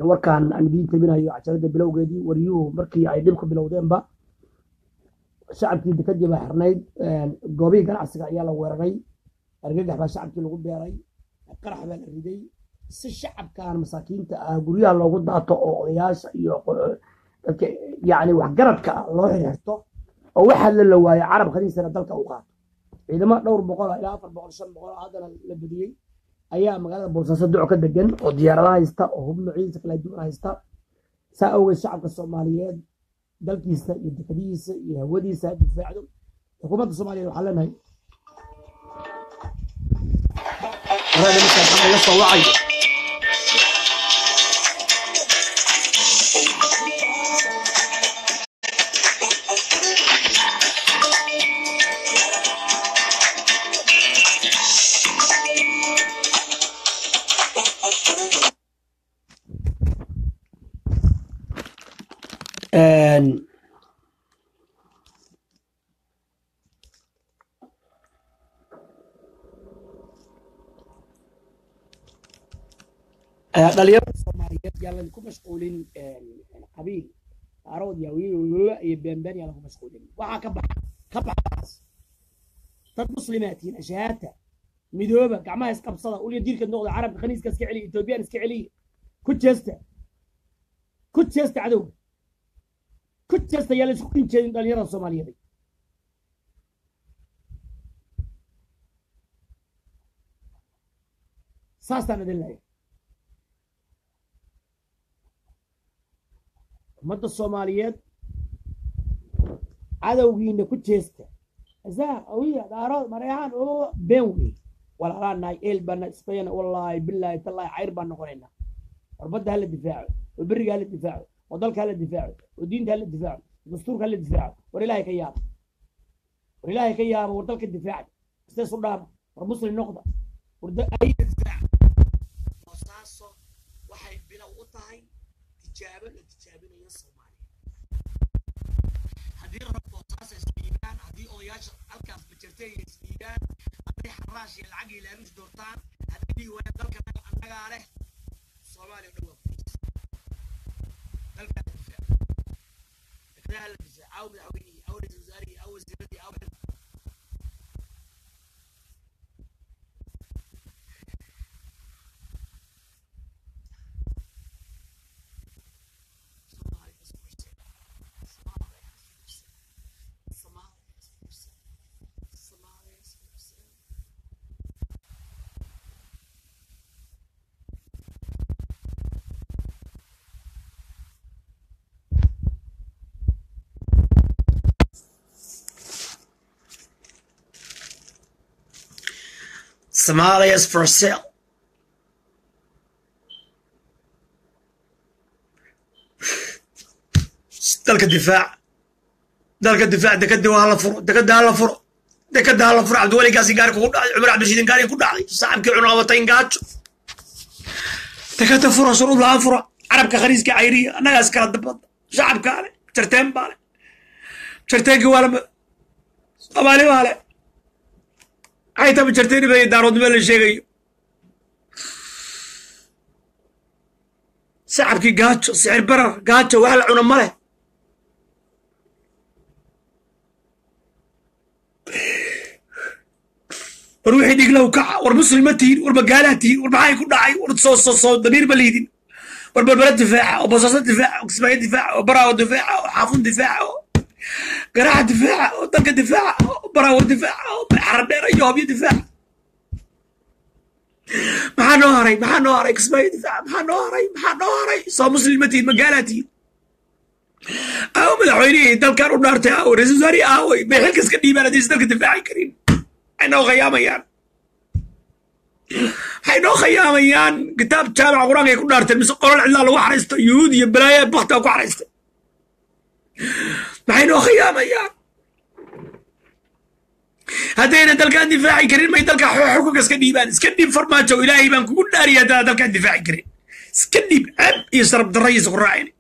warkaan aan idiin tabinayo cajalada bilowgeedii waryuhu markii ay dhibku bilowdeenba shacabkii dekadii baa xirnayd goobihii ganacsiga ayaa la weeraray argagax baa shacabkii lagu beeray qarax baa la riday si shacabkan masaakiinta ah guryaha loogu daato oo odayaasha iyo yani waxgaradka ah loo xirxirto oo waxaa la la waayo carab khaniisana dalka u qaato. Ciidamo dhowr boqol ilaa afar boqol shan boqol haddana la badiyey ayaa magaalada boosaaso duco ka degan oo diyaaradaha haysta oo hub noociisa kala duwan haysta. Saa awgeed shacabka soomaaliyeed dalkiisa iyo dekadihiisa iyo hawadiisa ha difaacdo xukuumadda soomaaliyeed waxaa leenahay dhalinyarada soomaaliyeed yaa laydinku mashquulin qabiil aarood yaa iyo beenbeen yaa lagu mashquulin waxaa ka baxa ka baxaas dad muslimaatiin ashahaata midooba gacmaha isqabsada ulya diirka noqda carabka khaniiska iska celiya etoobiyaan iska celiya ku jeesta ku jeesta cadowga ku jeesta yaa laysku qinjeedin dhalinyarada soomaaliyeed saasaan idin leeyahay ummadda soomaaliyeed cadowgiina ku jeesta asaaq awiya daarood mareexaan oo been wey walaalaa nahay eel baana isbayana wallaahi bilaahi tallaahi cayr baan noqonaynaa warbadda hala difaaco oo beriga hala difaaco oo dalka hala difaaco oo diinta hala difaaco dastuurka hala difaaco war ilaahay ka yaaba war ilaahay ka yaaba war dalka difaaca isteesu dhaama war muslim noqda war ayda bilow u tahay tijaabo la tijaabinayo ذهلت أو بعونه أو لزوزاره أو الزنا Somalia is for sale. dalka difaaca dalka difaac dekadii waa hala furo dekada hala furo dekada hala furo cabdiwali gaasi gaari kugu dhacday cumar cabdishiidin gaari ku dhacday saaxibkii cunaqabatayn gaajo. Dekada furo shuruud laha fura. Carabka khariiska cayriya annagaas kala dabada shacabkaa le jarteen baa le jarteenkii waa lama soomaali baa le maxay taba jarteen ibay daaroodnimo la sheegayo shacabkii gaajo sicir barar gaajo wax la cuna ma leh war wixii dhiglow kaca war muslima tihin war magaalaa tihin war maxay ku dhacay war soo damiir ma liidin war balbala difaaca oo basaaso difaaca oo kismaayo difaaca oo baraawo difaaca oo xaafun difaaca oo garaaxa difaaca oo dalka difaaca oo baraawar difaaca oo xaradheer iyo hobyo difaaca maxaa noo haray maxaa noo haray kismaayo difaaca maxaa noo haray maxaa noo haray soo muslima tihin magaalaa tihin aawo madaxweynihii dalkan u dhaartay aawo ra'isul wasaarihi aaway bay xilka iska dhiibaan haddii is dalka difaaci karin maxay noo khayaamayaan maxay noo khayaamayaan kitaab jaamaca qur'aanka ay ku dhaarteen mise qolol cidlaa lagu xaraysto yuhuud iyo balaaya baktaa ku xaraystay مع انه أخي يا ميا هدينا دلقا دفاعي كرين ما يدلقا حقوق اسكني بان اسكني بفرماتو الهي بانكو كل ناري هدا دلقا دفاعي كرين اسكني بعب يسرب دريس غرائني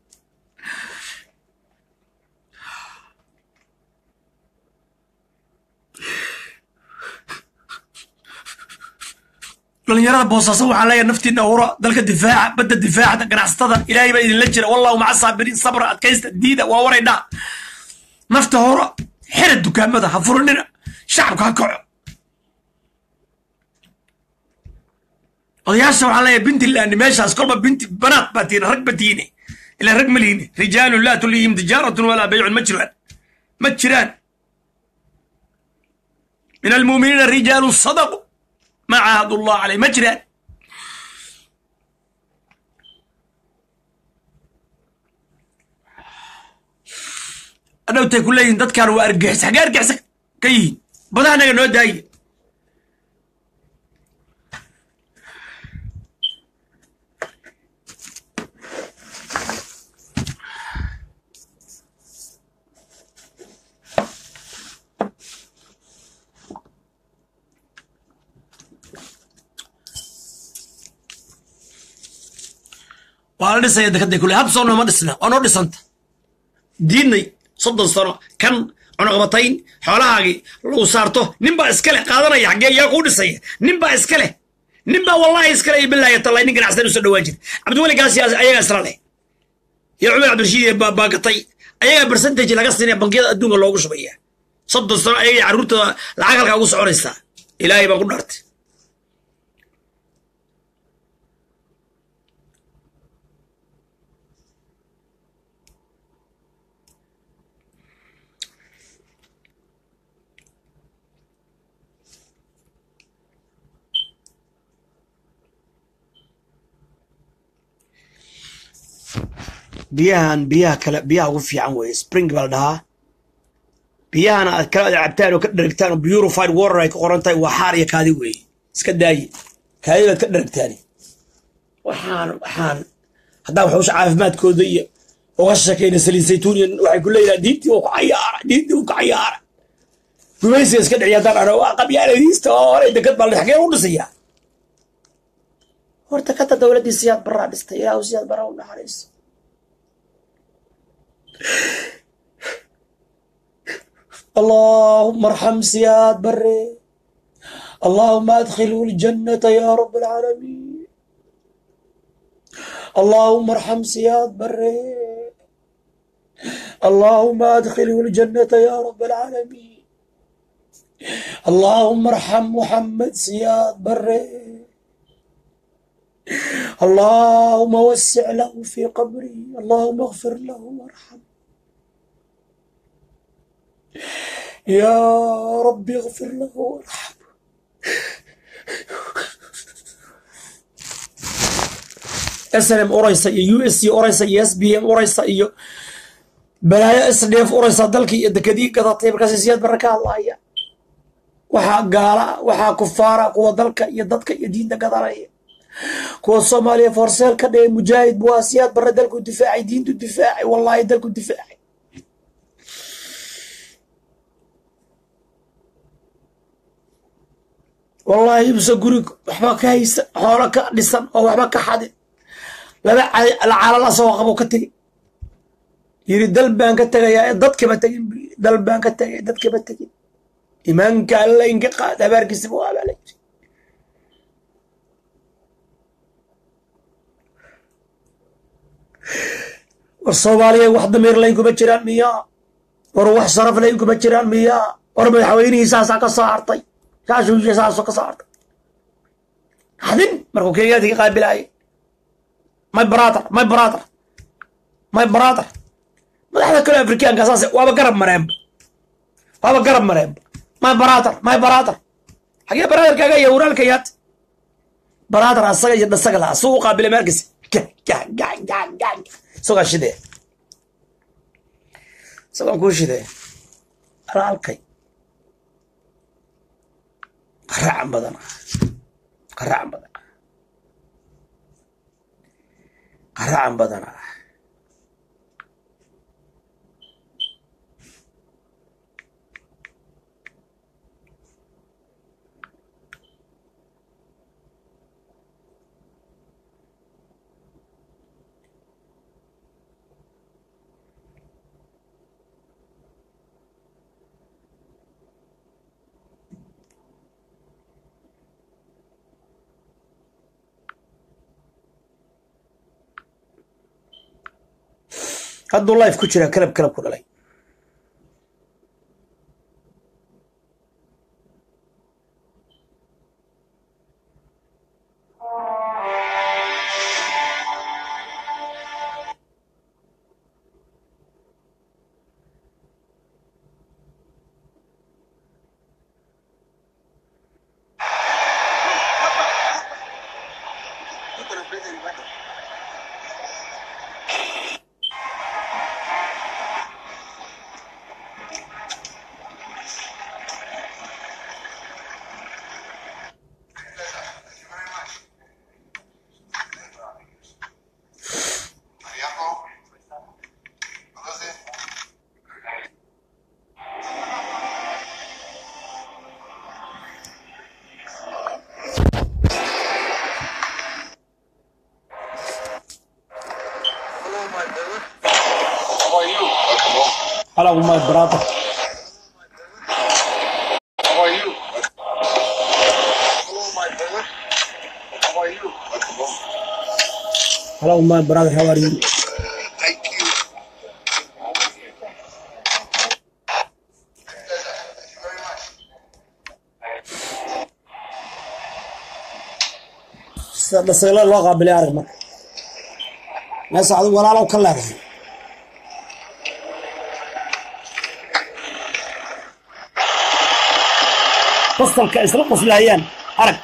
dhalinyarada boosaaso waxaan leeyahay naftiina hura dalka difaaca badda difaacda ganacsatada ilaahay baa idinla jira. Wallahu maca saabiriin sabra adkaysta diida waa waray dhaa nafta hura xira dukaamada ha furinina shacabka ha kaco. Odayaasha waxaan leeyahay bintilaani meeshaas kolba binti banaad baa tiina rag ba tiine. Ilaa rag ma liine rijaalun laa tulihim tijaaratun walaa baycun ma jiraan. Ma jiraan. Min almuuminiina rijaalun sadaqu ma caahad ullah caleyh ma jiraan adhowtay ku leeyihiin dadkan waa argexis xagee argexisa ka yihiin. Badaha naga noo daaya waa la dhisaya dekada kule hab soona dhisna waa noo dhisanta. Diidnay soddon sano kan cunaqabatayn xoolahaagii lagu saarto ninbaa iskale qaadanaya xaggee yaa kuu dhisaya. Ninbaa iskale ninbaa wallahi iskale bilaahi tallaahi nin ganacsadan u soo dhawaan jira cabdiweli gaasi ayagaa isla leh. Iyo cumar cabdirashiid baa gatay ayagaa percentage laga siinaya bankiyada adduunka loogu shubaya soddon sano ayaga carruurtooda lacag halkaa ugu soconaysaa. Ilaahay baan ku dhaartay biyahan biyaha kale biyaha ugu fiican weeye. Spring baa la dhahaa. Biyahana aad kala cabtaan oo ka dheragtaan oo purified water ay ku qoran tahay waa xaar iyo kaadi weeye. Iska daaye kaadi baad ka dheragtaani waxaan waxaan haddaan waxuusha caafimaadkooda iyo uga sheekayna saliid saytuuniyan waxay ku leeyihaha diintii uu ku cayaara diintii uu ku cayaara gumaysiga iska dhiciya haddaan dhahno waa qabyaaladiista oo hore dekad baa xagee u dhisayaa horta kata dowladdii siyaad baraa dhistay ilaahu siyaad baraa u naxariiso اللهم ارحم سياد بري اللهم ادخله الجنة يا رب العالمين اللهم ارحم سياد بري اللهم ادخله الجنة يا رب العالمين اللهم ارحم محمد سياد بري اللهم وسع له في قبره اللهم اغفر له وارحمه. يا ربي اغفر له وارحمه. اسلم أوريسا يو اس سي أوريسا يس بي ام أوريسا يو بلايا اس دي اف أوريسا دلكي دكدي كدا طيب كاسي زياد بركة الله يا وحا قارا وحا كفارا قوة دلكا يددك يدين دكدا رأيه kuwa soomaaliya forseel ka dhigay mujaahid buwaa siyaad barre dalku difaacay diintu difaacay wallaahi dalku difaacay. Wallaahi ibse guri waxba ka haysan xoolo ka dhisan oo waxba ka xadin laba lacalal asagoo qabo ka tegey yiri dal baan ka tegayaa dadkaba tegin dal baan ka tegay dadkaba tegin imaanka alla inka qaad habaarkiisaba waa baa la war soomaaliya wax damiir layn kuma jiraan miyaa war wax sharaf layn kuma jiraan miyaa war madaxweynihii saasaa ka soo hartay. Saasuu ka soo hartay. Hadin markuu kenyaadkii qaabilaayay my brother my brother my brother. Madaxda kale afrikaanka saas waaba garab mareenba waaba garab mareenba my brother my brother. Xagee brotherkaaga iyo uraalka yaad brother asaga iyo dhasaga lahaa suu u qaabilay meelkiisa isagaa shidee isagoon kuu shidee alaalkay qaracan badan qaracan badan qaracan badan hadduu life ku jira kalab kalab ku dhalay brother. How are you? Thank you. sida dhasaylo loo qaabilay arag marka meesa adigu walaalow ka leedahay qostalka isla qoslahayaan arag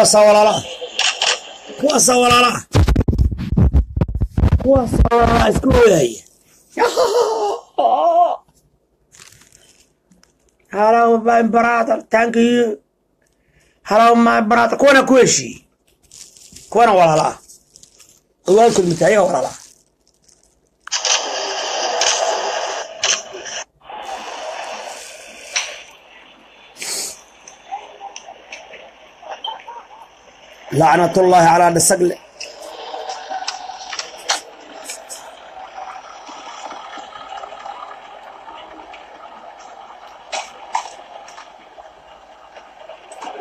kuwaasaa walaala kuwaasaa walaala kuwaasaa walaala isku ooyaya hello my brother. Thank you. Hello my brother. Kuwana ku heshiiyey kuwana walaala ah waa kulmita ayaga lacnatullaahi calaa dhisagle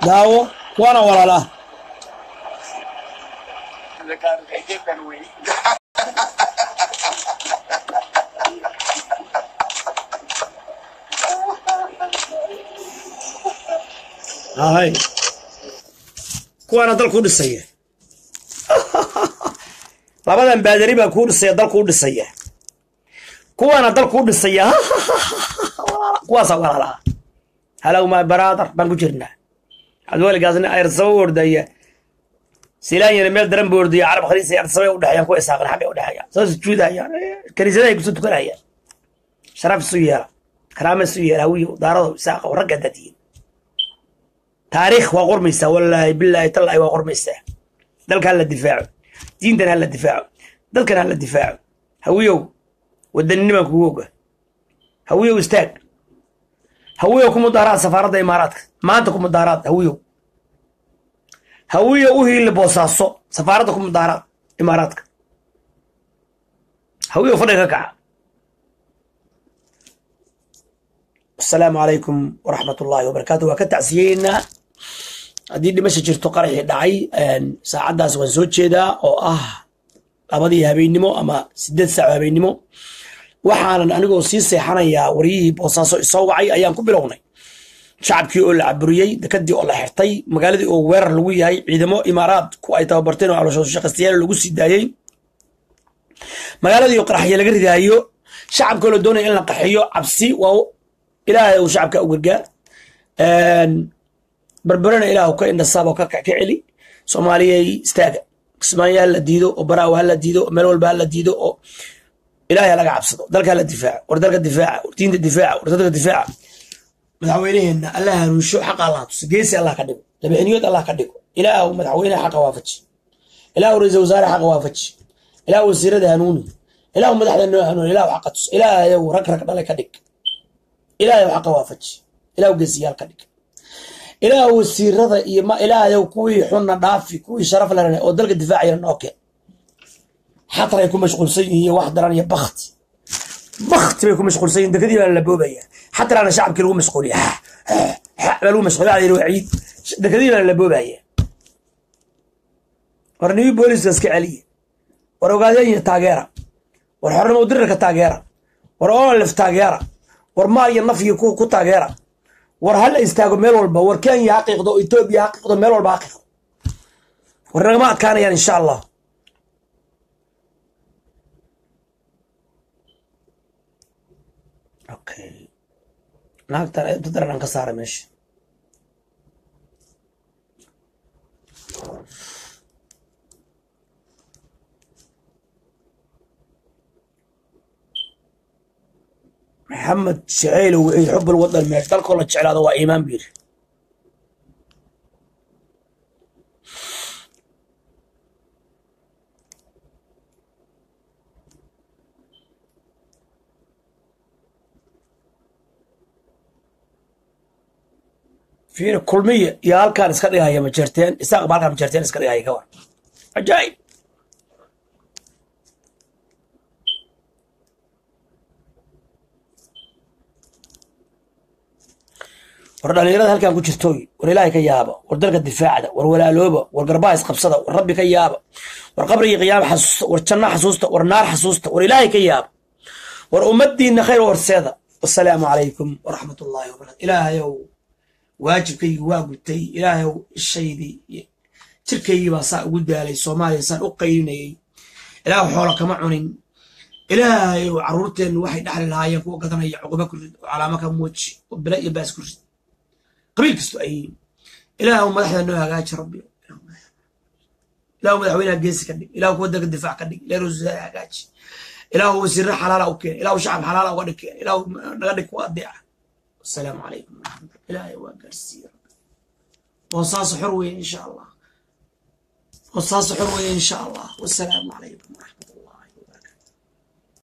daawo waana walaalaa hay kuwaana dal kuu dhisaya labadan baadari baa kuu dhisaya dal kuu dhisaya kuwaana dal kuu dhisaya kuwaasa walaalaha halow my brother baan ku jirnaa cabdiwaligaasna ayrsaba u ordaya silaanyana meel daran buu ordaya carab khaliisa iyo arsabay udhexeeyaan kuwa isaaqan xaggay udhexeeyaan soo sujuudayaan kaniisadahay ku soo tukanayaan. Sharaf isu yeela karaama isu yeela hawiyo daarado isaaqa ragga dadiyin taariikh waa qormaysaa wallaahi bilaahi tallaahi waa qormaysaa dalka hala difaaco diintan hala difaaco dalkan hala difaaco. Hawiyow wadaninnimaan kugu oga hawiyow istaag. Hawiyow ku mudaaraad safaaradda imaaraadka. Maanta ku mudaaraad hawiyow hawiyow u hiili boosaaso safaaradda ku mudaaraad imaaraadka. Hawiyow fadhiga ka kaca. Asalaamu calaykum waraxmat ullaahi wabarakaatu waa ka tacsiyeynaa haddii dhimasha jirto qaraxii dhacay saacaddaas waan soo jeedaa oo ah labadii habeennimo ama sideed saac habeennimo. Waxaanan anigoo sii seexanayaa waryihii boosaaso isoo wacay ayaan ku bilownay. Shacabkii oo la caburiyey dekadii oo la xirtay magaaladii oo weerar lagu yahay ciidamo imaaraad ku ay tababarteen oo calooshaqaystayaal lagu sii daayey. Magaaladii oo qaraxya laga ridaayo shacabkoo la doonaya in la qaxiyo cabsi waa ilaahay uu shacabka u gargaar barbarana ilaah ka indhasaab oo ka celi. Soomaaliyay istaaga kismaayo hala diido oo baraawo hala diido oo meel walba hala diido oo ilaahay laga cabsado. Dalka hala difaaco war dalka difaaca war diinta difaaca war dadka difaaca. Madaxweyneheenna allah hanuunsho xaqa allah geesi allah ka dhigo. Labixiniyood allah ka dhigo. Ilaahu madaxweyneha xaqa waafaji. Ilaahu ra'iisul wasaare xaqa waafaji. Ilaahu wasiirada hanuuni. Ilaahu madaxda hanuuni. Ilaahu xaqa tuso ilaahayow rag rag dhalay ka dhig. Ilaahayow xaqa waafaji. Ilaahu geesiyaal ka dhig ilaahu wasiirada iyo ma ilaahayow kuwii xunna dhaafi kuwii sharaf lehna oo dalka difaacaya noo keen xatray ku mashquulsan yihiin wax daran iyo bakti bakti bay ku mashquulsan yihiin dekadii baa la boobaya xatraana shacabkii lagu mashquuliya baa lagu mashquuliya waa yidhi waa ciid. Dekadii baa la boobaya war nibi booliska iska celiya war ogaadenya taageera. War xornimo dirirka taageera. War olif taageera. War maal iyo naf iyo ku taageera war hala istaago meel walba war kenya ha qiiqdo etoobiya ha qiiqdo meel walba ha qiiqdo. War nagama adkaanayaan insha allah naagtan dadaran aan ka saara meesha maxamed saceylow ay xubul wadan mee dalkoo la jeclaado waa iimaan buu yidhi. Fiir kulmiya iyo halkaan iska dhigahaya majerteen isaaq ba halkaan majerteen iska dhigahaya ka war. War dhalinyarada halkaan ku jirtooy war ilaahay ka yaaba war dalka difaacda war walaalooba war garbaha isqabsada war rabbi ka yaaba war qabrigii qiyaama xasuusta war janno xasuusta war naar xasuusta war ilaahay ka yaaba war ummadiina khayr warseeda wasalaamu calaykum waraxmat ullaahi wabarakatu ilaahayow waajibkaygii waa gutay ilaahayow ishaydii jirkaygii baa saa ugu daalay. Soomaaliya saan u qaylinayay ilaah xoola kama cunin. Ilaahayow caruurteennu waxay dhaxli lahaayeen kuwa gadanaya cuquba ku rid oo calaamo ka muuji oo bile iyo baas ku rid qabiil kasto ay yihiin ilaahu madaxda noo hagaaji rabbi ilaahu madaxweynaha geesi ka dhig. Ilaahu kuwa dalka difaac ka dhig. Ilaahu rasuulaha hagaaji ilaahu wasiirra xalaala u keen ilaahu shacab xalaala uga dhig keen ilaahu naga dhig kuwa adeeca wasalaamu calaykum. Waraxmatullah ilaahay waa gaarsiiye rabbi. Boosaaso xor weeye insha allah. Boosaaso xor weeye insha allah. Wasalaamu calaykum